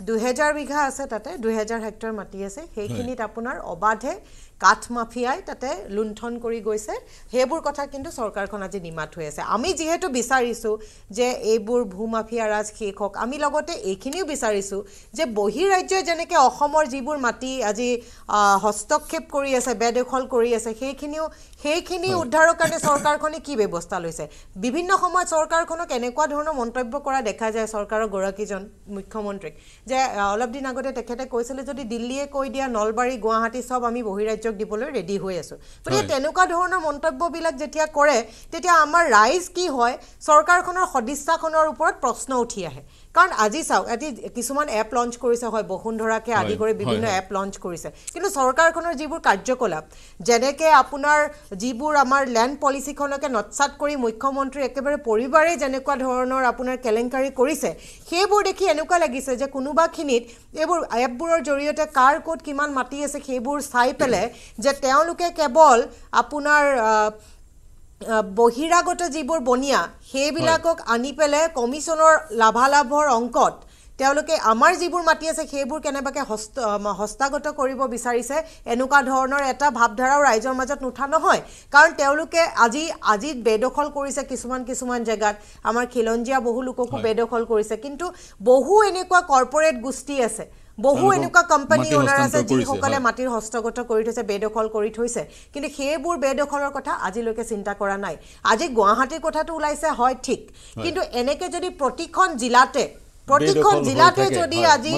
Speaker 5: দুহেজাৰ বিঘা আছে তাতে দুহেজাৰ হেক্টৰ মাটি আছে। সেইখিনিত আপোনাৰ অবাধে কাঠ মাফিয়াই তাতে লুণ্ঠন কৰি গৈছে। সেইবোৰ কথা কিন্তু চৰকাৰখন আজি নিমাত হৈ আছে। আমি যিহেতু বিচাৰিছোঁ যে এইবোৰ ভূ মাফিয়া ৰাজ শেষ হওক আমি লগতে এইখিনিও বিচাৰিছোঁ যে বহিৰাজ্যই যেনেকৈ অসমৰ যিবোৰ মাটি আজি হস্তক্ষেপ কৰি আছে বেদখল কৰি আছে সেইখিনিও সেইখিনি উদ্ধাৰৰ কাৰণে চৰকাৰখনে কি ব্যৱস্থা লৈছে? বিভিন্ন সময়ত চৰকাৰখনক এনেকুৱা ধৰণৰ মন্তব্য কৰা দেখা যায় চৰকাৰৰ গৰাকীজন মুখ্যমন্ত্ৰীক যে অলপ দিন আগতে তেখেতে কৈছিলে যদি দিল্লীয়ে কৈ দিয়া নলবাৰী গুৱাহাটী চব আমি বহিৰাজ্যক দিবলৈ ৰেডি হৈ আছোঁ গতিকে। তেনেকুৱা ধৰণৰ মন্তব্যবিলাক যেতিয়া কৰে তেতিয়া আমাৰ ৰাইজ কি হয় চৰকাৰখনৰ সদিচ্ছাখনৰ ওপৰত প্ৰশ্ন উঠি আহে কাৰণ আজি চাওক আজি কিছুমান এপ লঞ্চ কৰিছে হয় বসুন্ধৰাকে আদি কৰি বিভিন্ন। এপ লঞ্চ কৰিছে কিন্তু চৰকাৰখনৰ যিবোৰ কাৰ্যকলাপ যেনেকৈ আপোনাৰ যিবোৰ আমাৰ লেণ্ড পলিচিখনকে নৎসাত কৰি মুখ্যমন্ত্ৰী একেবাৰে পৰিবাৰে যেনেকুৱা ধৰণৰ আপোনাৰ কেলেংকাৰী কৰিছে সেইবোৰ দেখি এনেকুৱা লাগিছে যে কোনোবাখিনিত এইবোৰ এপবোৰৰ জৰিয়তে কাৰ ক'ত কিমান মাটি আছে সেইবোৰ চাই পেলাই যে তেওঁলোকে কেৱল আপোনাৰ বহিৰাগত যিবোৰ বনিয়া সেইবিলাকক আনি পেলাই কমিশ্যনৰ লাভালাভৰ অংকত তেওঁলোকে আমাৰ যিবোৰ মাটি আছে সেইবোৰ কেনেবাকৈ হস্ত হস্তাগত কৰিব বিচাৰিছে এনেকুৱা ধৰণৰ এটা ভাৱধাৰাও ৰাইজৰ মাজত নুঠা নহয়। কাৰণ তেওঁলোকে আজি আজি বেদখল কৰিছে কিছুমান কিছুমান জেগাত। আমাৰ খিলঞ্জীয়া বহু লোককো। বেদখল কৰিছে। কিন্তু বহু এনেকুৱা কৰ্পৰেট গোষ্ঠী আছে। বহু এনেকুৱা কোম্পানী অ'নাৰ আছে যিসকলে। মাটিৰ হস্তগত কৰি থৈছে বেদখল কৰি থৈছে। কিন্তু সেইবোৰ বেদখলৰ কথা আজিলৈকে চিন্তা কৰা নাই। আজি গুৱাহাটীৰ কথাটো ওলাইছে হয় ঠিক। কিন্তু এনেকে যদি প্ৰতিখন জিলাতে প্ৰতিখন জিলাতে যদি আজি।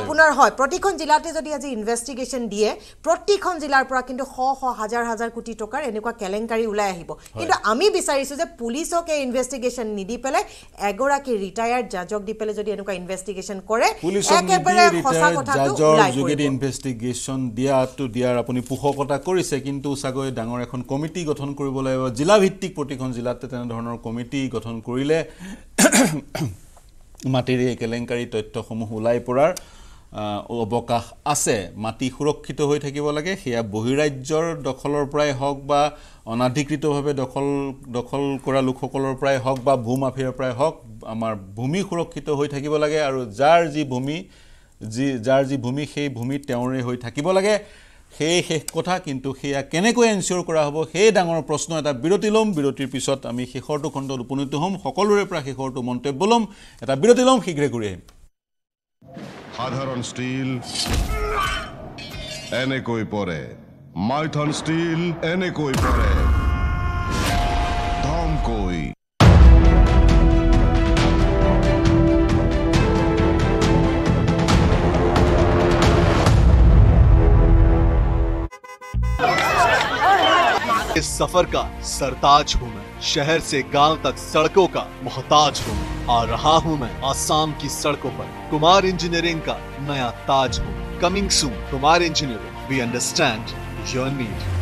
Speaker 5: আপোনাৰ হয় প্ৰতিখন জিলাতে যদি আজি ইনভেষ্টিগেশ্যন দিয়ে প্ৰতিখন জিলাৰ পৰা কিন্তু শ শ হাজাৰ হাজাৰ কোটি টকাৰ এনেকুৱা কেলেংকাৰী ওলাই আহিব। কিন্তু আমি বিচাৰিছোঁ যে পুলিচক এই ইনভেষ্টিগেশ্যন নিদি পেলাই এগৰাকী ৰিটায়াৰ্ড জাজক দি পেলাই যদি এনেকুৱা ইনভেষ্টিগেশ্যন কৰে একেবাৰে সঁচা কথাটো ওলাই
Speaker 2: যোগেদি ইনভেষ্টিগেশ্যন দিয়াটো দিয়াৰ আপুনি পোষকতা কৰিছে কিন্তু চাগৈ ডাঙৰ এখন কমিটি গঠন কৰিব লাগিব। জিলাভিত্তিক প্ৰতিখন জিলাতে তেনেধৰণৰ কমিটি গঠন কৰিলে মাটিৰ এই কেলেংকাৰী তথ্যসমূহ ওলাই পৰাৰ অৱকাশ আছে। মাটি সুৰক্ষিত হৈ থাকিব লাগে সেয়া বহিৰাজ্যৰ দখলৰ পৰাই হওক বা অনাধিকৃতভাৱে দখল দখল কৰা লোকসকলৰ পৰাই হওক বা ভূ মাফিয়াৰ পৰাই হওক আমাৰ ভূমি সুৰক্ষিত হৈ থাকিব লাগে আৰু যাৰ যি ভূমি যি যাৰ যি ভূমি সেই ভূমি তেওঁৰে হৈ থাকিব লাগে। সেই শেষ কথা কিন্তু সেয়া কেনেকৈ এনচিয়'ৰ কৰা হ'ব সেই ডাঙৰ প্ৰশ্ন এটা বিৰতি ল'ম। বিৰতিৰ পিছত আমি শেষৰটো খণ্ডত উপনীত হ'ম। সকলোৰে পৰা শেষৰটো মন্তব্য ল'ম। এটা বিৰতি ল'ম শীঘ্ৰে ঘূৰি আহিম।
Speaker 7: সাধাৰণ ষ্টীল এনেকৈ পৰে। মাইথন ষ্টীল এনেকৈ পৰে। ধমকৈ।
Speaker 1: इस सफ़र का सरताज हूँ मैं। शहर से गाँव तक सड़कों का मोहताज हूँ आ रहा हूँ मैं आसाम की सड़कों पर। कुमार इंजीनियरिंग का नया ताज हूँ। Coming soon, Kumar engineering. We understand your need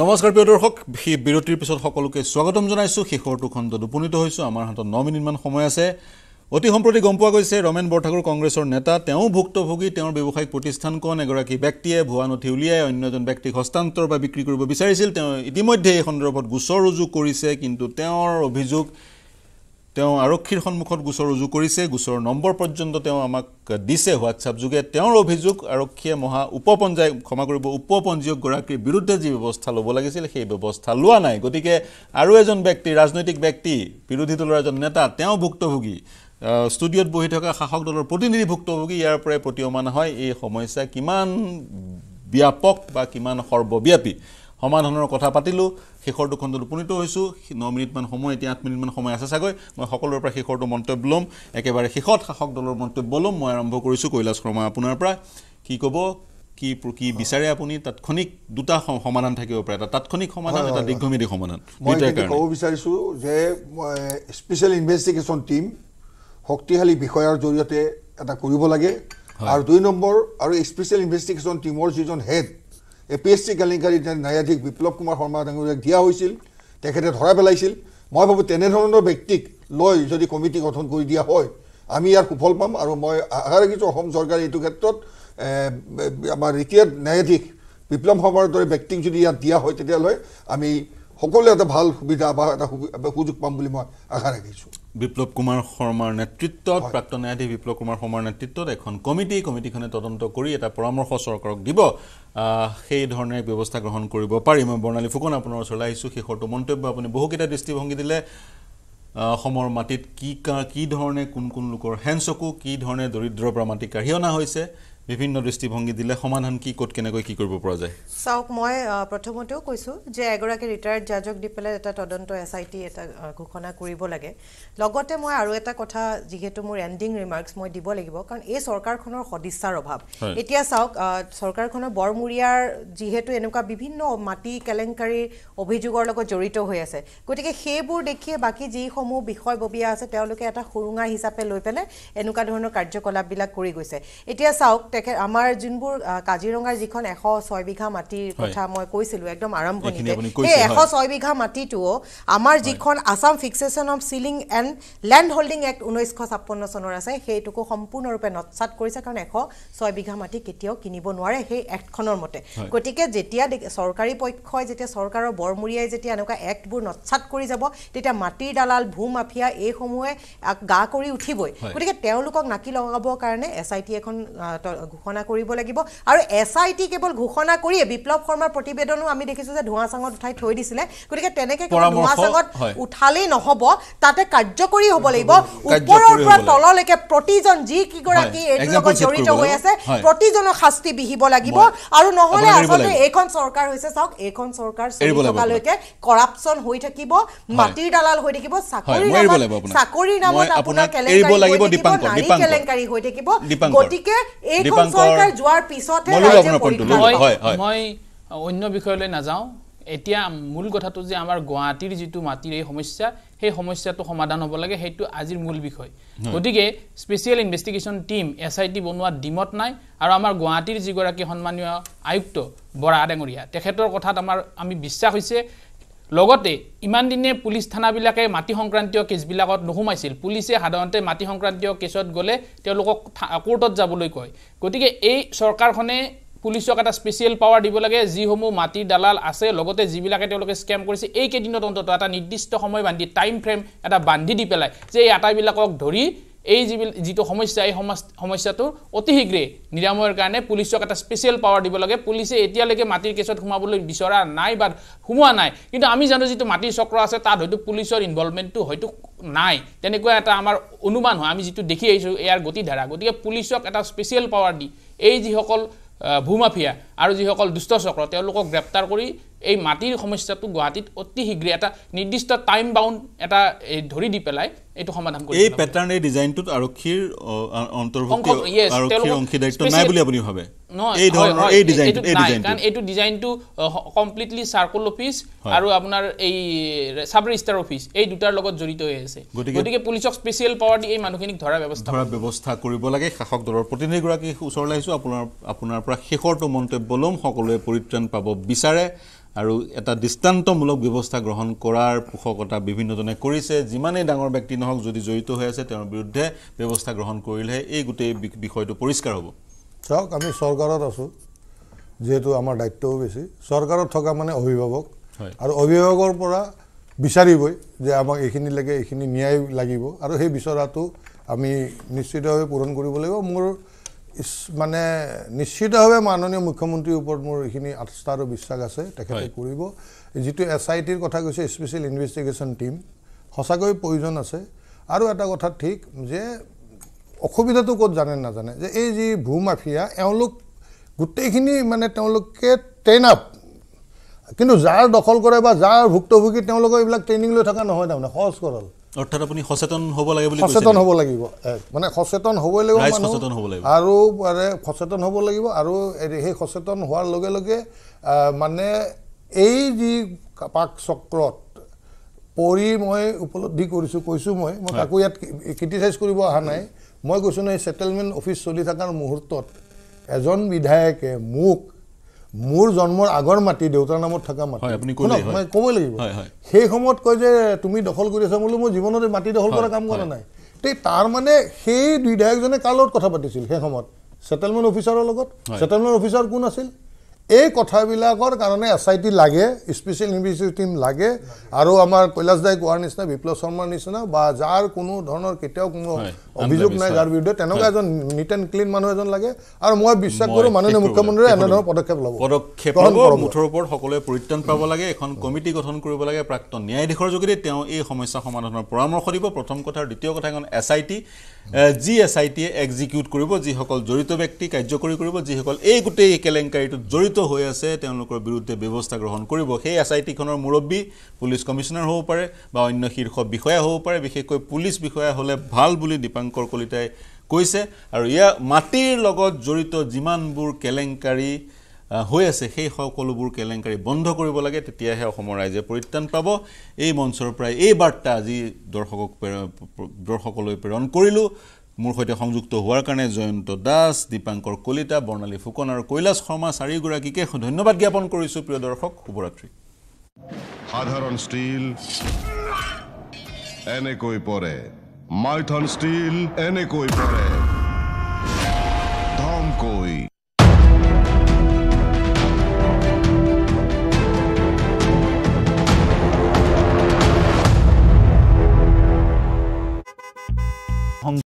Speaker 2: নমস্কাৰ প্ৰিয় দৰ্শক সেই বিৰতিৰ পিছত সকলোকে স্বাগতম জনাইছোঁ। শেষৰটো খণ্ডত উপনীত হৈছোঁ। আমাৰ হাতত ন মিনিটমান সময় আছে। অতি সম্প্ৰতি গম পোৱা গৈছে ৰমেন বৰঠাকুৰ কংগ্ৰেছৰ নেতা তেওঁ ভুক্তভোগী তেওঁৰ ব্যৱসায়িক প্ৰতিষ্ঠানখন এগৰাকী ব্যক্তিয়ে ভুৱা নথি উলিয়াই অন্য এজন ব্যক্তিক হস্তান্তৰ বা বিক্ৰী কৰিব বিচাৰিছিল। তেওঁ ইতিমধ্যে এই সন্দৰ্ভত গোচৰ ৰুজু কৰিছে কিন্তু তেওঁৰ অভিযোগ তেওঁ আৰক্ষীৰ সন্মুখত গোচৰ ৰুজু কৰিছে। গোচৰৰ নম্বৰ পৰ্যন্ত তেওঁ আমাক দিছে হোৱাটছআপ যোগে। তেওঁৰ অভিযোগ আৰক্ষীয়ে মহা উপপঞ্জীয়ক ক্ষমা কৰিব উপপঞ্জীয়কগৰাকীৰ বিৰুদ্ধে যি ব্যৱস্থা ল'ব লাগিছিল সেই ব্যৱস্থা লোৱা নাই। গতিকে আৰু এজন ব্যক্তি ৰাজনৈতিক ব্যক্তি বিৰোধী দলৰ এজন নেতা তেওঁ ভুক্তভোগী। ষ্টুডিঅ'ত বহি থকা শাসক দলৰ প্ৰতিনিধি ভুক্তভোগী ইয়াৰ পৰাই প্ৰতীয়মান হয় এই সমস্যা কিমান ব্যাপক বা কিমান সৰ্বব্যাপী। সমাধানৰ কথা পাতিলোঁ শেষৰটো খণ্ডত উপনীত হৈছোঁ ন মিনিটমান সময় এতিয়া আঠ মিনিটমান সময় আছে চাগৈ মই সকলোৰে পৰা শেষৰটো মন্তব্য ল'ম একেবাৰে শেষত শাসক দলৰ মন্তব্য ল'ম মই আৰম্ভ কৰিছোঁ কৈলাশ শৰ্মা আপোনাৰ পৰা কি ক'ব কি কি বিচাৰে আপুনি তাৎক্ষণিক দুটা সমাধান থাকিব পাৰে এটা তাৎক্ষণিক সমাধান এটা দীৰ্ঘম্যাদী সমাধান
Speaker 3: মই ক'ব বিচাৰিছোঁ যে স্পেচিয়েল ইনভেষ্টিগেশ্যন টীম শক্তিশালী বিষয়াৰ জৰিয়তে এটা কৰিব লাগে আৰু দুই নম্বৰ আৰু স্পেচিয়েল ইনভেষ্টিগেশ্যন টীমৰ যিজন head A P S C কেলেংকাৰী ন্যায়াধীশ বিপ্লৱ কুমাৰ শৰ্মা ডাঙৰীয়াক দিয়া হৈছিল তেখেতে ধৰা পেলাইছিল। মই ভাবোঁ তেনেধৰণৰ ব্যক্তিক লৈ যদি কমিটি গঠন কৰি দিয়া হয় আমি ইয়াৰ সুফল পাম আৰু মই আশা ৰাখিছোঁ অসম চৰকাৰে এইটো ক্ষেত্ৰত আমাৰ ৰিটায়াৰ্ড ন্যায়াধীশ বিপ্লৱ শৰ্মাৰ দৰে ব্যক্তিক যদি ইয়াত দিয়া হয় তেতিয়াহ'লে আমি সকলোৱে এটা ভাল সুবিধা বা এটা সুযোগ পাম বুলি মই আশা ৰাখিছোঁ।
Speaker 2: বিপ্লৱ কুমাৰ শৰ্মাৰ নেতৃত্বত প্ৰাক্তন ন্যায়াধীশ বিপ্লৱ কুমাৰ শৰ্মাৰ নেতৃত্বত এখন কমিটি কমিটিখনে তদন্ত কৰি এটা পৰামৰ্শ চৰকাৰক দিব। সেই ধৰণে ব্যৱস্থা গ্ৰহণ কৰিব পাৰি। মই বৰ্ণালী ফুকন আপোনাৰ ওচৰলৈ আহিছোঁ। শেষৰটো মন্তব্য আপুনি বহুকেইটা দৃষ্টিভংগী দিলে। অসমৰ মাটিত কি কা- কি ধৰণে কোন কোন লোকৰ হেনচকু কি ধৰণে দৰিদ্ৰৰ পৰা মাটি কাঢ়ি অনা হৈছে বিভিন্ন দৃষ্টিভংগী দিলে সমাধান কি ক'ত কেনেকৈ কি কৰিব পৰা যায়?
Speaker 5: চাওক মই প্ৰথমতেও কৈছোঁ যে এগৰাকী ৰিটায়াৰ্ড জাজক দি পেলাই এটা তদন্ত এছ আই টি এটা ঘোষণা কৰিব লাগে। লগতে মই আৰু এটা কথা যিহেতু মোৰ এণ্ডিং ৰিমাৰ্কছ মই দিব লাগিব কাৰণ এই চৰকাৰখনৰ সদিচ্ছাৰ অভাৱ। এতিয়া চাওক চৰকাৰখনৰ বৰমূৰীয়াৰ যিহেতু এনেকুৱা বিভিন্ন মাটি কেলেংকাৰীৰ অভিযোগৰ লগত জড়িত হৈ আছে। গতিকে সেইবোৰ দেখিয়ে বাকী যিসমূহ বিষয়ববীয়া আছে তেওঁলোকে এটা সুৰুঙা হিচাপে লৈ পেলাই এনেকুৱা ধৰণৰ কাৰ্যকলাপবিলাক কৰি গৈছে। এতিয়া চাওক তেখেত আমাৰ যোনবোৰ কাজিৰঙাৰ যিখন এশ ছয় বিঘা মাটিৰ। কথা মই কৈছিলোঁ একদম আৰম্ভণিতে সেই এশ। ছয় বিঘা মাটিটোও আমাৰ যিখন Assam fixation of ceiling and land holding act ঊনৈছশ ছাপন্ন চনৰ আছে সেইটোকো সম্পূৰ্ণৰূপে নৎসাত কৰিছে কাৰণ এশ ছয় বিঘা মাটি কেতিয়াও কিনিব নোৱাৰে সেই এক্টখনৰ মতে। গতিকে যেতিয়া চৰকাৰী পক্ষই যেতিয়া চৰকাৰৰ বৰমূৰীয়াই যেতিয়া এনেকুৱা এক্টবোৰ নৎসাত কৰি যাব তেতিয়া মাটিৰ দালাল ভূ মাফিয়া এইসমূহে গা কৰি উঠিবই। গতিকে তেওঁলোকক নাকি লগাবৰ কাৰণে এছ আই টি এখন ঘোষণা কৰিব লাগিব আৰু এছ আই টি কেৱল ঘোষণা কৰিয়ে বিপ্লৱ শৰ্মাৰ প্ৰতিবেদনো আমি দেখিছোঁ যে ধোঁৱা চাঙত উঠাই থৈ দিছিলে গতিকে তেনেকে কেৱল
Speaker 2: পৰামৰ্শ,
Speaker 5: ধোঁৱা চাঙত
Speaker 2: হয়।
Speaker 5: উঠালেই নহ'ব তাতে কাৰ্যকৰী হ'ব লাগিব ওপৰৰ পৰা। তললৈকে প্ৰতিজন যি কেইগৰাকী এইটোৰ লগত জড়িত হৈ। আছে
Speaker 2: হয়।
Speaker 5: প্ৰতিজনক শাস্তি বিহিব লাগিব আৰু নহ'লে আচলতে। এইখন চৰকাৰ হৈছে চাওক এইখন চৰকাৰ চলি থকালৈকে কৰাপশ্যন হৈ থাকিব মাটিৰ দালাল হৈ থাকিব চাকৰিৰ নামত। চাকৰিৰ আপোনাৰ কেলেংকাৰী হৈ থাকিব
Speaker 2: দীপাংকৰ,
Speaker 5: নাৰী
Speaker 2: দীপাংকৰ।
Speaker 5: কেলেংকাৰী হৈ থাকিব
Speaker 2: দীপাংকৰ।
Speaker 5: গতিকে এইখন
Speaker 2: দীপাংকৰ।
Speaker 5: যোৱাৰ পিছতহে।
Speaker 2: মই
Speaker 6: অন্য বিষয়লৈ নাযাওঁ এতিয়া মূল কথাটো যে আমাৰ গুৱাহাটীৰ যিটো মাটিৰ এই সমস্যা সেই সমস্যাটো সমাধান হ'ব লাগে সেইটো আজিৰ মূল বিষয় গতিকে special investigation team S I T বনোৱা ডিমত নাই আৰু আমাৰ গুৱাহাটীৰ যিগৰাকী সন্মানীয় আয়ুক্ত বৰা ডাঙৰীয়া তেখেতৰ কথাত আমাৰ আমি বিশ্বাস হৈছে লগতে ইমান দিনে পুলিচ থানাবিলাকে মাটি সংক্ৰান্তীয় কেছবিলাকত নোসোমাইছিল। পুলিচে সাধাৰণতে মাটি সংক্ৰান্তীয় কেছত গ'লে তেওঁলোকক কোৰ্টত যাবলৈ কয়। গতিকে এই চৰকাৰখনে পুলিচক এটা স্পেচিয়েল পাৱাৰ দিব লাগে যিসমূহ মাটিৰ দালাল আছে লগতে যিবিলাকে তেওঁলোকে স্কেম কৰিছে এইকেইদিনত অন্তত এটা নিৰ্দিষ্ট সময় বান্ধি টাইম ফ্ৰেম এটা বান্ধি দি পেলাই যে এই আটাইবিলাকক ধৰি এই যিবিলাক যিটো সমস্যা এই সমস- সমস্যাটো অতি শীঘ্ৰে নিৰাময়ৰ কাৰণে পুলিচক এটা স্পেচিয়েল পাৱাৰ দিব লাগে। পুলিচে এতিয়ালৈকে মাটিৰ কেছত সোমাবলৈ বিচৰা নাই বা সোমোৱা নাই। কিন্তু আমি জানো যিটো মাটিৰ চক্ৰ আছে তাত হয়তো পুলিচৰ ইনভলভমেণ্টটো হয়তো নাই। তেনেকুৱা এটা আমাৰ অনুমান হয়। আমি যিটো দেখি আহিছোঁ ইয়াৰ গতিধাৰা। গতিকে পুলিচক এটা স্পেচিয়েল পাৱাৰ দি এই যিসকল ভূমাফিয়া আৰু যিসকল দুষ্ট চক্ৰ তেওঁলোকক গ্ৰেপ্তাৰ কৰি এই মাটিৰ সমস্যাটো গুৱাহাটীত অতি শীঘ্ৰে এটা নিৰ্দিষ্ট টাইম বাউণ্ড এটা ধৰি দি পেলাই এইটো সমাধান কৰি
Speaker 2: এই। পেটাৰ্ণ এই ডিজাইনটোত আৰক্ষীৰ অন্তৰ্ভুক্তি নাই বুলি আপুনি ভাবে?
Speaker 6: কাৰণ এইটো ডিজাইনটো কমপ্লিটলি চাৰ্কল অফিচ। আৰু আপোনাৰ এই চাব ৰেজিষ্টাৰ অফিচ এই দুটাৰ লগত জড়িত হৈ আছে।
Speaker 2: গতিকে-
Speaker 6: পুলিচক স্পেচিয়েল পাৱাৰ দি এই মানুহখিনিক ধৰাৰ ব্যৱস্থা
Speaker 2: ধৰা ব্যৱস্থা কৰিব লাগে। শাসক দলৰ প্ৰতিনিধিগৰাকী ওচৰলৈ আহিছোঁ। আপোনাৰ আপোনাৰ পৰা শেষৰটো মন্তব্য ল'ম। সকলোৱে পৰিত্ৰাণ পাব বিচাৰে। আৰু এটা দৃষ্টান্তমূলক ব্যৱস্থা গ্ৰহণ কৰাৰ পোষকতা বিভিন্নজনে কৰিছে। যিমানেই ডাঙৰ ব্যক্তি নহওক যদি জড়িত হৈ আছে তেওঁৰ বিৰুদ্ধে ব্যৱস্থা গ্ৰহণ কৰিলেহে এই গোটেই বিষয়টো পৰিষ্কাৰ হ'ব।
Speaker 4: চাওক আমি চৰকাৰত আছোঁ যিহেতু আমাৰ দায়িত্বও বেছি। চৰকাৰত থকা মানে অভিভাৱক।
Speaker 2: হয়।
Speaker 4: আৰু অভিভাৱকৰ পৰা বিচাৰিবই যে আমাক এইখিনি লাগে এইখিনি ন্যায় লাগিব। আৰু সেই বিচৰাটো আমি নিশ্চিতভাৱে পূৰণ কৰিব লাগিব। মোৰ মানে নিশ্চিতভাৱে মাননীয় মুখ্যমন্ত্ৰীৰ ওপৰত মোৰ এইখিনি আস্থা আৰু বিশ্বাস আছে তেখেতে। কৰিব। যিটো এছ আই টিৰ কথা কৈছে স্পেচিয়েল ইনভেষ্টিগেশ্যন টীম সঁচাকৈ প্ৰয়োজন আছে। আৰু এটা কথা ঠিক যে অসুবিধাটো ক'ত জানে নাজানে যে এই যি ভূ মাফিয়া এওঁলোক গোটেইখিনি মানে তেওঁলোকে ট্ৰেইন আপ কিন্তু যাৰ দখল কৰে বা যাৰ ভুক্তভোগী তেওঁলোকৰ এইবিলাক ট্ৰেইনিং লৈ থকা নহয় তাৰমানে সহজ সৰল।
Speaker 2: অৰ্থাৎ আপুনি সচেতন হ'ব লাগে বুলি কৈছে
Speaker 4: সচেতন? হ'ব লাগিব মানে সচেতন হ'বই লাগিব।
Speaker 2: সচেতন হ'ব লাগিব।
Speaker 4: আৰু সচেতন হ'ব লাগিব আৰু এই- সেই সচেতন হোৱাৰ লগে লগে মানে এই যি পাক চক্ৰত পৰি মই উপলব্ধি কৰিছোঁ কৈছোঁ মই মই কাকো ইয়াত ক্ৰিটিচাইজ কৰিব অহা নাই মই কৈছোঁ নহয় ছেটেলমেণ্ট অফিচ চলি থকাৰ মুহূৰ্তত এজন বিধায়কে মোক মোৰ জন্মৰ আগৰ মাটি দেউতাৰ নামত থকা মাটি। ক'বই লাগিব। সেই সময়ত কয় যে তুমি দখল কৰি আছা বোলো মই জীৱনত মাটি দখল কৰা কাম কৰা নাই। তে তাৰ মানে সেই বিধায়কজনে কাৰ লগত কথা পাতিছিল সেই সময়ত? ছেটেলমেণ্ট অফিচাৰৰ লগত? ছেটেলমেণ্ট অফিচাৰ কোন আছিল? এই কথাবিলাকৰ কাৰণে এছ আই টি লাগে স্পেচিয়েল ইনভেষ্টিগেটিভ টিম লাগে আৰু আমাৰ কৈলাশ দাই কোৱাৰ নিচিনা বিপ্লৱ শৰ্মাৰ নিচিনা বা যাৰ কোনো ধৰণৰ কেতিয়াও কোনো অভিযোগ নাই যাৰ। বিৰুদ্ধে তেনেকুৱা এজন নিট এণ্ড ক্লিন মানুহ এজন লাগে আৰু মই বিশ্বাস কৰোঁ মাননীয় মুখ্যমন্ত্ৰীয়ে এনেধৰণৰ পদক্ষেপ ল'ব
Speaker 2: পদক্ষেপ। মুঠৰ ওপৰত সকলোৱে পৰিত্ৰাণ পাব লাগে এখন কমিটি গঠন কৰিব লাগে প্ৰাক্তন ন্যায়াধীশৰ যোগেদি তেওঁ এই সমস্যা সমাধানৰ পৰামৰ্শ দিব প্ৰথম কথা আৰু দ্বিতীয় কথা এখন এছ আই টি যি এছ আই টিয়ে এক্সিকিউট কৰিব যিসকল জড়িত ব্যক্তি কাৰ্যকৰী কৰিব যিসকল এই গোটেই কেলেংকাৰীটোত জড়িত হৈ আছে তেওঁলোকৰ বিৰুদ্ধে ব্যৱস্থা গ্ৰহণ কৰিব। সেই এছ আই টিখনৰ মুৰব্বী পুলিচ কমিশ্যনাৰ হ'ব পাৰে বা অন্য শীৰ্ষ বিষয়া হ'ব পাৰে বিশেষকৈ পুলিচ বিষয়া হ'লে ভাল বুলি দীপাংকৰ কলিতাই কৈছে। আৰু ইয়াৰ মাটিৰ লগত জড়িত যিমানবোৰ কেলেংকাৰী হৈ আছে। সেই সকলোবোৰ কেলেংকাৰী বন্ধ কৰিব লাগে তেতিয়াহে অসমৰ ৰাইজে পৰিত্ৰাণ পাব। এই মঞ্চৰ পৰাই এই বাৰ্তা আজি দৰ্শকক দৰ্শকলৈ প্ৰেৰণ কৰিলোঁ। মোৰ সৈতে সংযুক্ত হোৱাৰ কাৰণে জয়ন্ত দাস দীপাংকৰ কলিতা বৰ্ণালী ফুকন আৰু কৈলাশ শৰ্মা চাৰিওগৰাকীকে ধন্যবাদ জ্ঞাপন কৰিছোঁ। প্ৰিয় দৰ্শক শুভৰাত্ৰি।
Speaker 7: সাধাৰণ ষ্টীল এনেকৈ পৰে। মাইথন ষ্টীল এনেকৈ পৰে। ধমকৈ। 헝